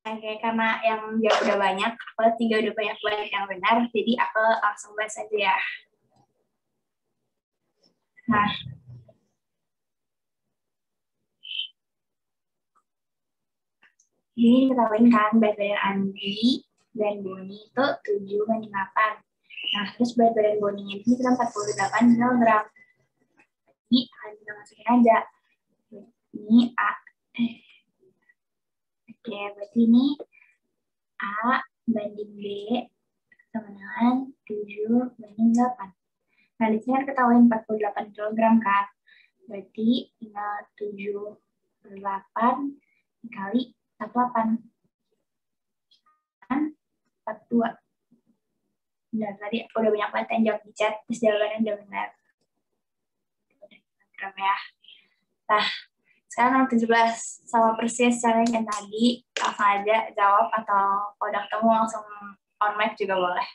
Oke, karena yang jawab udah banyak, aku tiga udah banyak banyak yang benar, jadi aku langsung bahas aja ya. Nah, ini ketahuin kan berat badan Andi dan Boni itu 7 banding 8. Nah, terus berat badan Boninya ini kita 48 kg. Ini bisa masukin aja. Ini A. Eh. Oke, berarti ini A banding B sama dengan 7 banding 8. Nah, di sini kan ketahuin 48 kg kan. Berarti tinggal 7 8 dikali 48. Kan 42. Benar, tadi udah banyak banget yang jawab di chat, terus jawabannya udah benar. Gram ya. Nah, sekarang 17 sama persis caranya yang tadi, langsung aja jawab atau kalau udah ketemu langsung on mic juga boleh.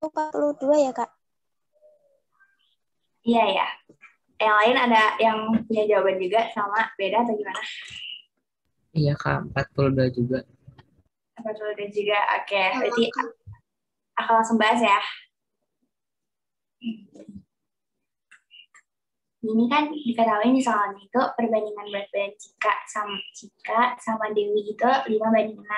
42 ya, Kak? Iya ya. Yang lain ada yang punya jawaban juga sama beda atau gimana? Iya kak, 42 juga. Apa dulu dan juga? Oke, berarti aku langsung bahas ya. Ini kan diketahui misalnya itu perbandingan berat badan Cika sama Cika sama Dewi itu 5 banding 6.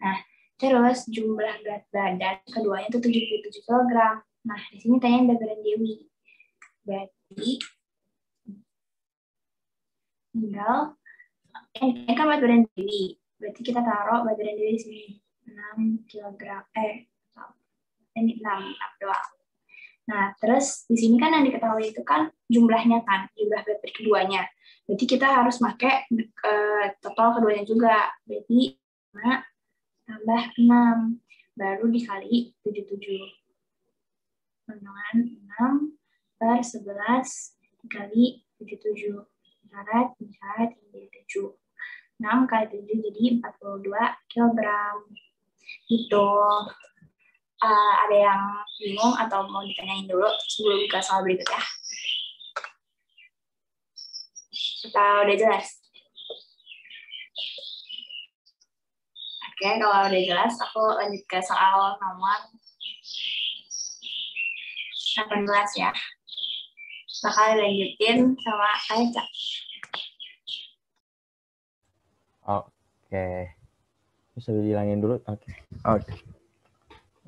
Nah, terus jumlah berat badan keduanya itu 77 kg. Nah, di sini tanya berat badan Dewi. Berarti tinggal eh, ini kan berat badan Dewi. Berarti kita taruh berat badan Dewi di sini 6 kg. Eh, ini 6, 6 doang. Nah, terus di sini kan yang diketahui itu kan jumlahnya kan, jumlah badan keduanya. Berarti kita harus pakai eh, total keduanya juga. Berarti 5 tambah 6 baru dikali 77. Dengan 6 per 11 dikali 77. Syarat, syarat, jadi 7. 6 kali 7 jadi 42 kg. Gitu. Uh, ada yang bingung atau mau ditanyain dulu sebelum ke soal berikutnya? Atau udah jelas? Oke, kalau udah jelas, aku lanjut ke soal nomor 18 ya. Bakal lanjutin sama Aica. Oke. Bisa bilangin dulu? Oke. Oke.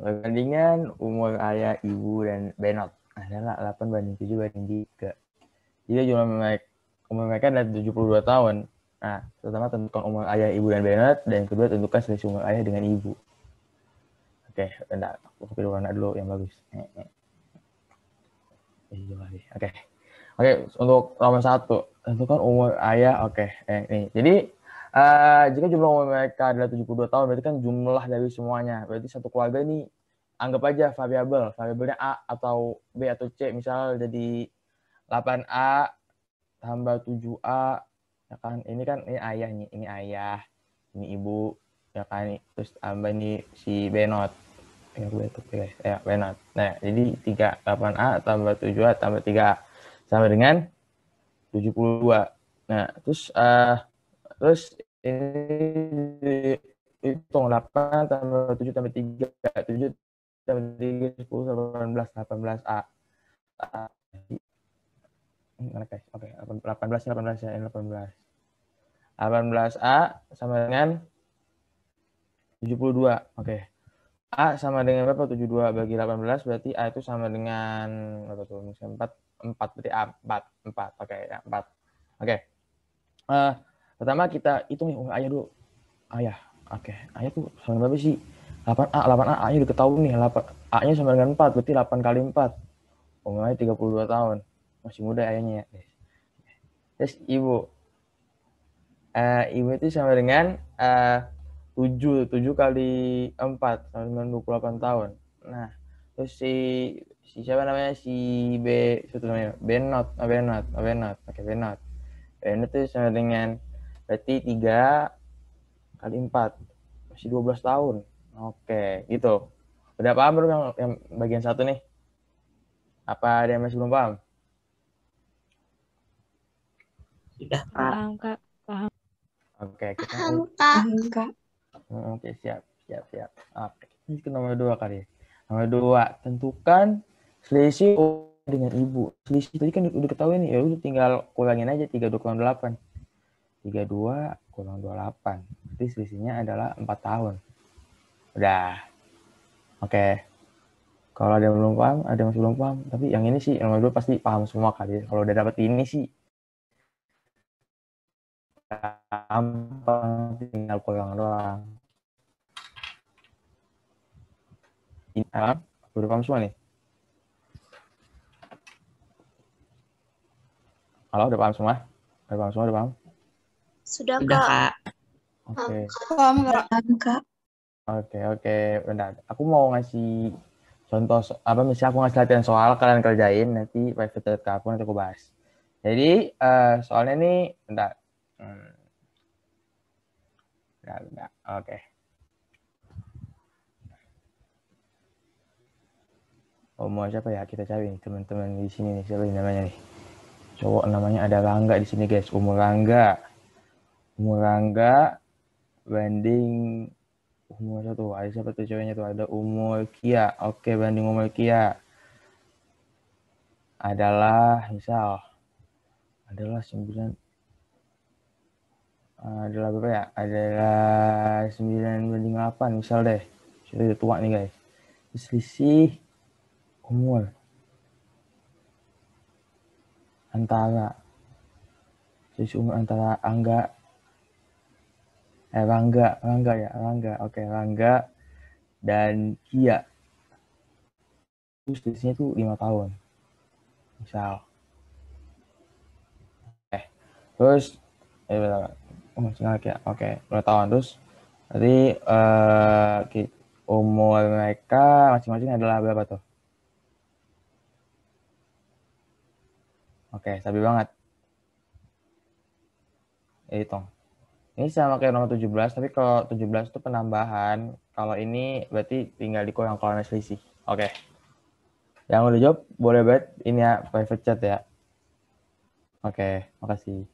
Perbandingan umur ayah, ibu, dan Benot adalah 8 banding 7 banding 3. Jadi jumlah mereka, umur mereka adalah 72 tahun. Nah, pertama tentukan umur ayah, ibu, dan Benot, dan kedua tentukan selisih umur ayah dengan ibu. Oke, bentar. Aku pilih warna dulu yang bagus. Oke. Oke, untuk nomor satu, tentukan umur ayah. Oke, eh, nih. Jadi, Uh, jika jumlah umur mereka adalah 72 tahun, berarti kan jumlah dari semuanya. Berarti satu keluarga ini anggap aja variabel. Variabelnya A atau B atau C. Misal jadi 8A tambah 7A. Ya kan? Ini kan ini ayah nih. Ini ayah. Ini ibu. Ya kan? Terus tambah ini si Benot. Ya, gue guys. Ya, Benot. Nah, jadi 3 8A tambah 7A tambah 3A. Sama dengan 72. Nah, terus uh, Terus ini hitung 8 tambah 7 tambah 3, 7 tambah 3, 10, 18, 18A. Mana guys? Oke, 18, 18 ya, 18. 18A sama dengan 72. Oke. A sama dengan berapa? 72 bagi 18 berarti A itu sama dengan berapa tuh? Misalnya 4, 4 berarti A 4, 4. Oke, ya, 4. Oke. Uh, Pertama kita hitung nih, oh, ayah dulu. Ayah. Oke, okay. ayah tuh sama berapa sih? 8A, 8A, A-nya udah ketahuan nih. 8, A-nya sama dengan 4, berarti 8 kali 4. Umurnya 32 tahun. Masih muda ayahnya ya. Terus ibu. Uh, ibu itu sama dengan uh, 7, 7 kali 4, sama dengan 28 tahun. Nah, terus si si siapa namanya si B itu namanya Benot, oh, Benot, oh, Benot, pakai Benot. Benot itu sama dengan Berarti 3 kali 4. Masih 12 tahun. Oke, gitu. Udah paham belum yang, yang bagian satu nih? Apa ada yang masih belum paham? Sudah, Kak. Paham, Kak. Oke, kita Paham, Kak. Kak. Oke, siap, siap, siap. Oke, ini ke nomor dua kali. ya. Nomor dua, tentukan selisih dengan ibu. Selisih tadi kan udah ketahui nih, ya udah tinggal kurangin aja 32 kurang 8. 32 kurang 28. Berarti selisihnya adalah 4 tahun. Udah. Oke. Kalau ada yang belum paham, ada yang masih belum paham. Tapi yang ini sih, nomor dua pasti paham semua kali. Kalau udah dapet ini sih, gampang tinggal kurang doang. Ini, ah, udah paham semua nih? Halo, udah paham semua? Udah paham semua, udah paham? Sudah, Kak. Oke, Paham, Kak. Kak. oke, oke. Bentar, aku mau ngasih contoh, so- apa misalnya aku ngasih latihan soal, kalian kerjain, nanti private chat ke aku, nanti aku bahas. Jadi, eh, soalnya ini, bentar. Hmm. Bentar, bentar. Oke. Umur siapa ya? Kita cari nih, teman-teman di sini nih. Siapa namanya nih? Cowok namanya ada Rangga di sini, guys. Umur Rangga. Umur Rangga banding umur satu ada siapa tuh ceweknya tuh ada umur Kia oke banding umur Kia adalah misal adalah sembilan adalah berapa ya adalah sembilan banding delapan misal deh sudah udah tua nih guys selisih umur antara selisih umur antara Angga eh Rangga, Rangga ya, Rangga. Oke, Rangga dan Kia. Terus selisihnya tuh lima tahun. Misal. Eh, terus eh bentar. Oh, masih nggak ya. Oke, lima tahun terus. Berarti eh ki- umur mereka masing-masing adalah berapa tuh? Oke, sabi banget. Eh, Hitung. Ini sama kayak nomor 17, tapi kalau 17 itu penambahan. Kalau ini berarti tinggal dikurang kalau ada selisih. Oke. Yang udah jawab, boleh banget ini ya, private chat ya. Oke, makasih.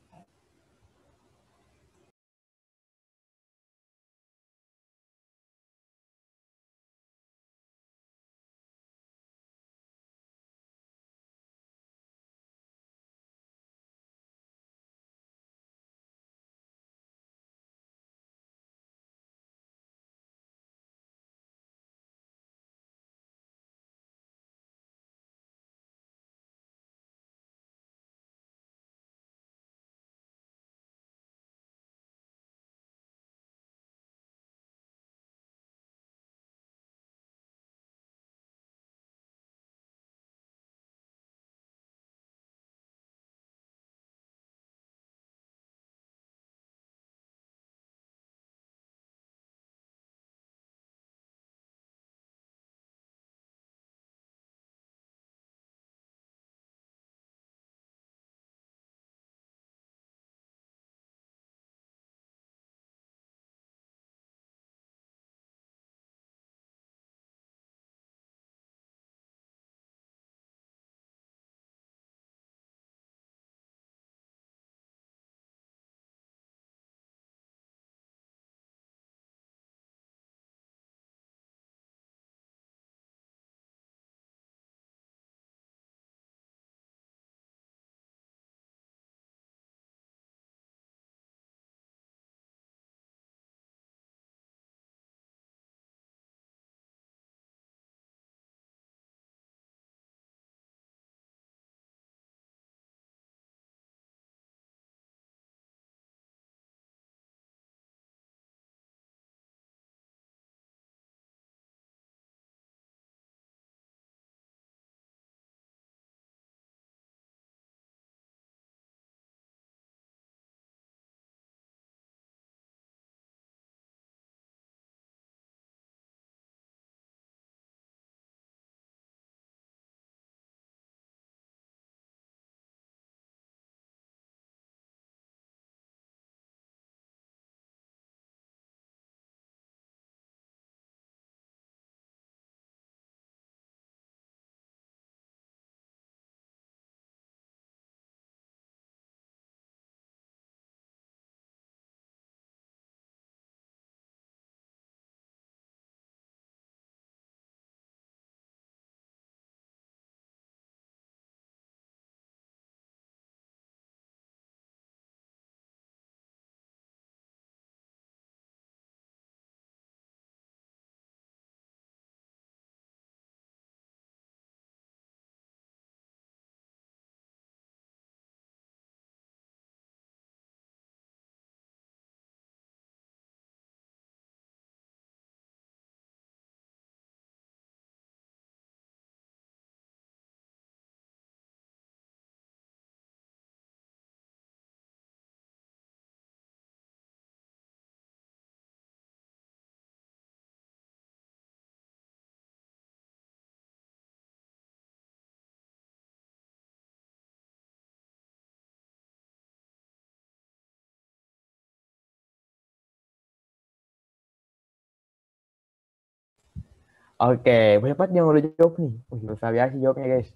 Oke, banyak banget yang udah jawab nih. Wih, bervariasi jawabnya guys.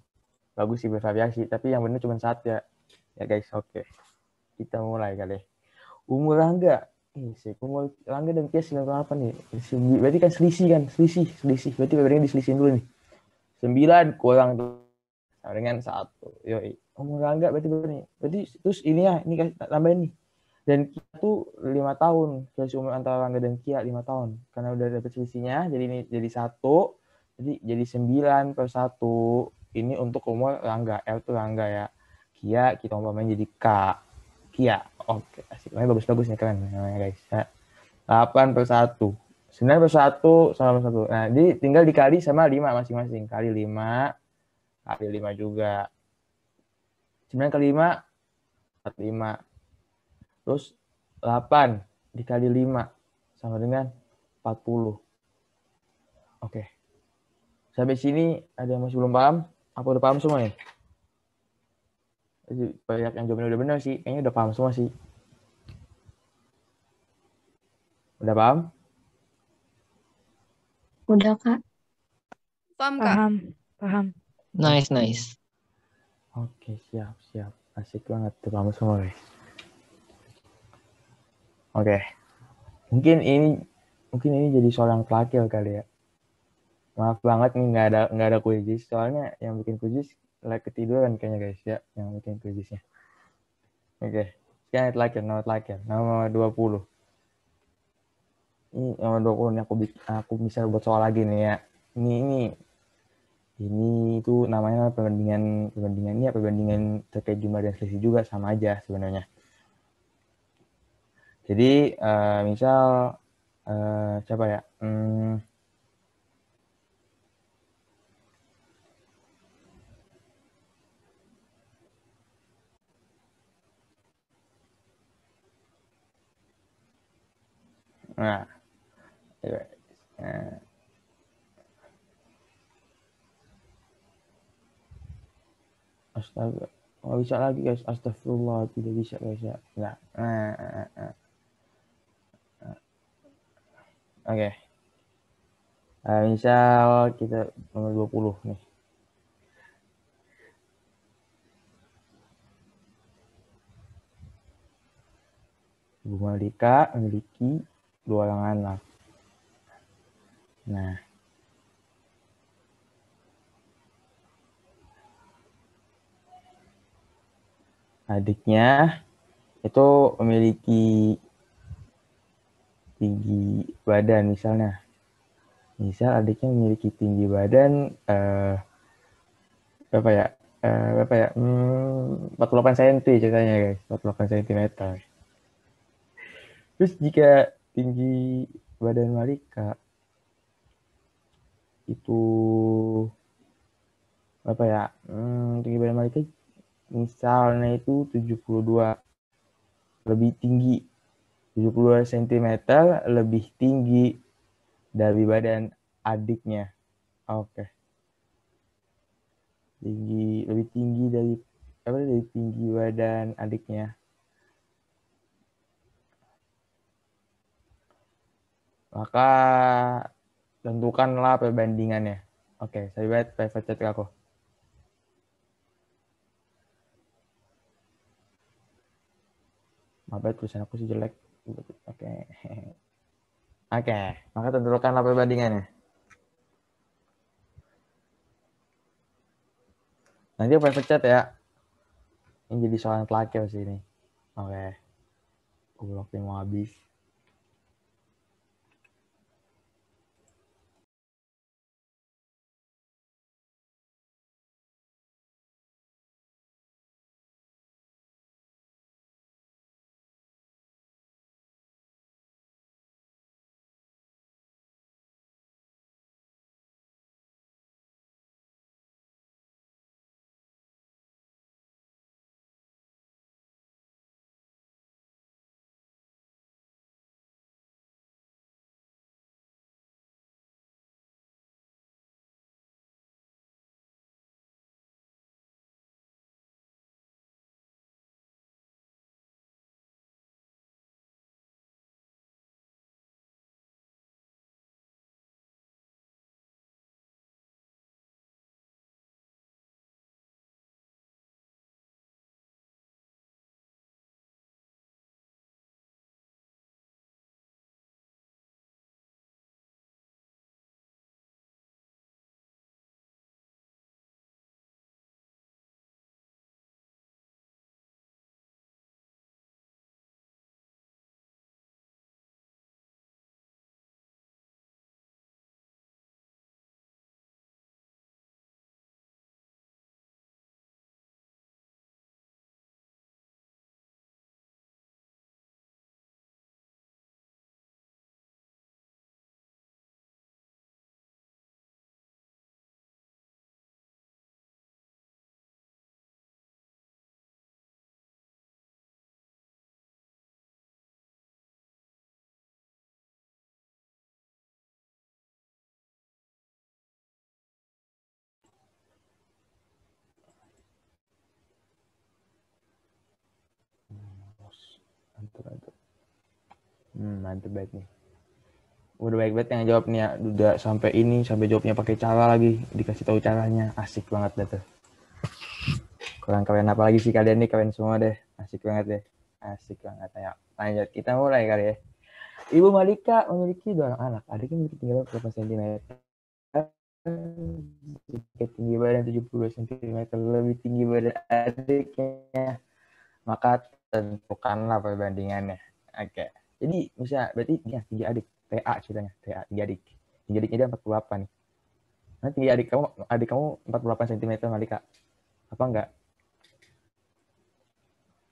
Bagus sih bervariasi, tapi yang benar cuma satu ya. Ya guys, oke. Kita mulai kali. Umur Rangga. Ih, sih, umur Rangga dan Tia 98 nih. Berarti kan selisih kan? Selisih, selisih. Berarti perbandingan diselisihin dulu nih. 9 kurang. Sama dengan satu. Yoi. Umur Rangga berarti berapa nih? Berarti terus ini ya, ini tambahin nih. Dan Kia tuh lima tahun. Selisih umur antara Rangga dan Kia lima tahun. Karena udah dapet selisihnya, jadi ini jadi satu. Jadi jadi sembilan per satu. Ini untuk umur Rangga. L tuh Rangga ya. Kia kita umpamain jadi K. Kia. Oke, asik. Namanya bagus-bagus nih keren namanya guys. Ya. 8 per 1. 9 per 1 sama per 1. Nah, jadi tinggal dikali sama 5 masing-masing. Kali 5. Kali 5 juga. 9 kali 5. 45. Terus 8 dikali 5 sama dengan 40. Oke. Sampai sini ada yang masih belum paham? Apa udah paham semua ya? Banyak yang jawabnya udah benar sih. Kayaknya udah paham semua sih. Udah paham? Udah, Kak. Paham, Kak? Paham, paham. Nice, nice. Oke, siap, siap. Asik banget tuh kamu semua, guys. Oke. Mungkin ini mungkin ini jadi soal yang terakhir kali ya. Maaf banget nih nggak ada nggak ada kuis. Soalnya yang bikin kuis like ketiduran kayaknya guys ya, yang bikin kuisnya. Oke. Sekarang terakhir, nomor terakhir, nomor 20. Ini nomor 20 nih aku aku bisa buat soal lagi nih ya. Ini ini ini itu namanya perbandingan perbandingan ya perbandingan terkait jumlah dan selisih juga sama aja sebenarnya. Jadi eh, misal eh, siapa ya? Hmm, nah. Nah, Astaga. Oh, bisa lagi guys. Astagfirullah. Tidak bisa guys ya. Nah, nah, nah. Nah. Oke. Nah, misal kita nomor 20 nih. Ibu Malika memiliki dua orang anak. Nah, adiknya itu memiliki tinggi badan misalnya. Misal adiknya memiliki tinggi badan eh, berapa ya? Eh, berapa ya? Hmm, 48 cm ceritanya guys, 48 cm. Terus jika tinggi badan Malika itu berapa ya? Hmm, tinggi badan Malika misalnya itu 72 lebih tinggi 72 cm lebih tinggi dari badan adiknya. Oke. Tinggi lebih tinggi dari apa dari tinggi badan adiknya. Maka tentukanlah perbandingannya. Oke saya buat private chat aku. Maaf ya, tulisan aku sih jelek. Oke. Oke, maka tentukanlah perbandingannya. Nanti aku chat ya. Ini jadi soal yang terakhir sih ini. Oke. Aku mau habis. Mantep banget nih. Udah baik banget yang jawab nih ya. Udah sampai ini, sampai jawabnya pakai cara lagi. Dikasih tahu caranya. Asik banget dah tuh. Kurang keren apa lagi sih kalian nih keren semua deh. Asik banget deh. Asik banget. Ayo, lanjut. Kita mulai kali ya. Ibu Malika memiliki dua anak. Adiknya memiliki tinggi badan berapa cm? Tinggi badan 72 cm lebih tinggi badan adiknya, maka tentukanlah perbandingannya. Oke. Jadi misalnya berarti ya tinggi adik TA ceritanya TA tinggi adik. Tinggi adiknya dia 48 nih. Nah, tinggi adik kamu adik kamu 48 cm Malika. Apa enggak?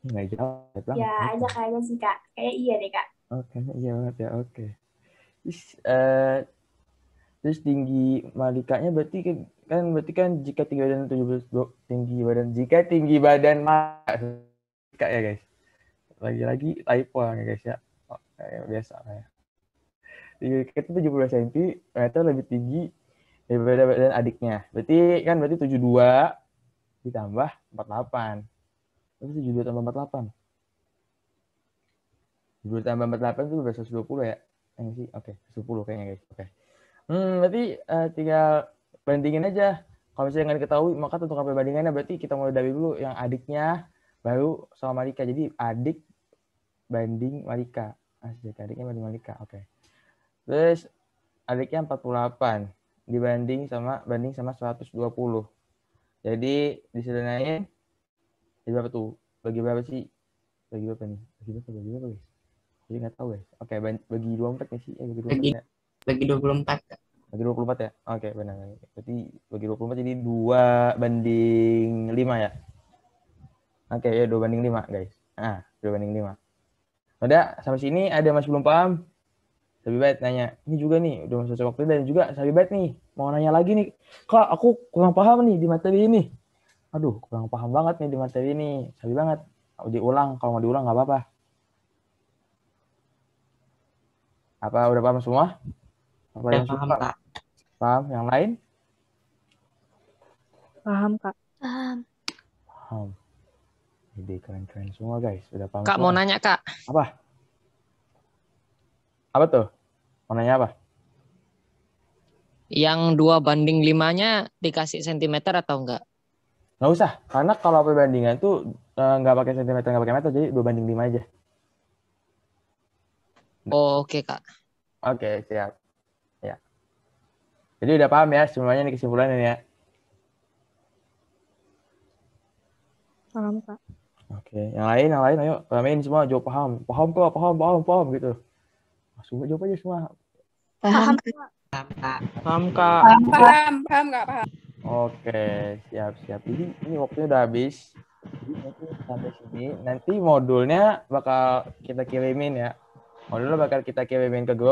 Enggak banget. Ya, ajak aja sih, Kak. Kayak iya deh, Kak. Oke, iya banget ya. Oke. Terus, eh, terus tinggi Malikanya berarti kan, kan berarti kan jika tinggi badan 17 do- tinggi badan jika tinggi badan Malika ya guys. Lagi-lagi typo ya guys ya. Kayak biasa kayak. Tinggi itu 72 cm, ternyata lebih tinggi daripada badan adiknya. Berarti kan berarti 72 ditambah 48. Berarti 72 tambah 48. 72 tambah 48 itu berarti 120 ya? Yang sih, oke, 10 kayaknya guys. Oke. Hmm, berarti eh, tinggal bandingin aja. Kalau misalnya nggak diketahui, maka tentukan perbandingannya berarti kita mulai dari dulu yang adiknya baru sama Malika. Jadi adik banding Malika. Asik, adiknya banding Malika. Oke. Terus adiknya 48 dibanding sama banding sama 120. Jadi disederhanain jadi berapa tuh? Bagi berapa sih? Bagi berapa nih? Bagi berapa? Bagi berapa guys? Jadi nggak tahu guys. Oke, ban- bagi 24 nggak sih? Eh, bagi 24 Bagi- ya? Bagi 24. Kak. Bagi 24 ya? Oke, benar. Berarti bagi 24 jadi 2 banding 5 ya? Oke, ya 2 banding 5 guys. Nah, 2 banding 5. Udah, sampai sini ada masih belum paham? Sabibat nanya, ini juga nih, udah masuk waktu dan juga Sabibat nih, mau nanya lagi nih. Kak, aku kurang paham nih di materi ini. Aduh, kurang paham banget nih di materi ini. Sabi banget. Mau diulang, kalau mau diulang nggak apa-apa. Apa udah paham semua? Apa Udah yang paham, suka? Kak. Paham? Yang lain? Paham, Kak. Paham. Paham. Ide keren-keren semua guys. Udah paham Kak semua. mau nanya kak, Apa? Apa tuh? Mau nanya apa? yang dua banding limanya dikasih sentimeter atau enggak? Nggak usah. Karena kalau perbandingan tuh eh, nggak pakai sentimeter, nggak pakai meter, jadi 2 banding 5 aja. Oh, Oke kak. Oke, siap. Ya. Jadi udah paham ya semuanya nih kesimpulannya ya. Paham, Kak. Oke, yang lain, yang lain, ayo ramein semua jawab paham, paham kok, paham, paham, paham gitu. Langsung jawab aja semua. Paham. Paham, Kak. Paham kak. Paham, paham nggak paham? Oke, siap, siap. Jadi ini waktunya udah habis. Jadi nanti sampai sini, nanti modulnya bakal kita kirimin ya. Modulnya bakal kita kirimin ke grup.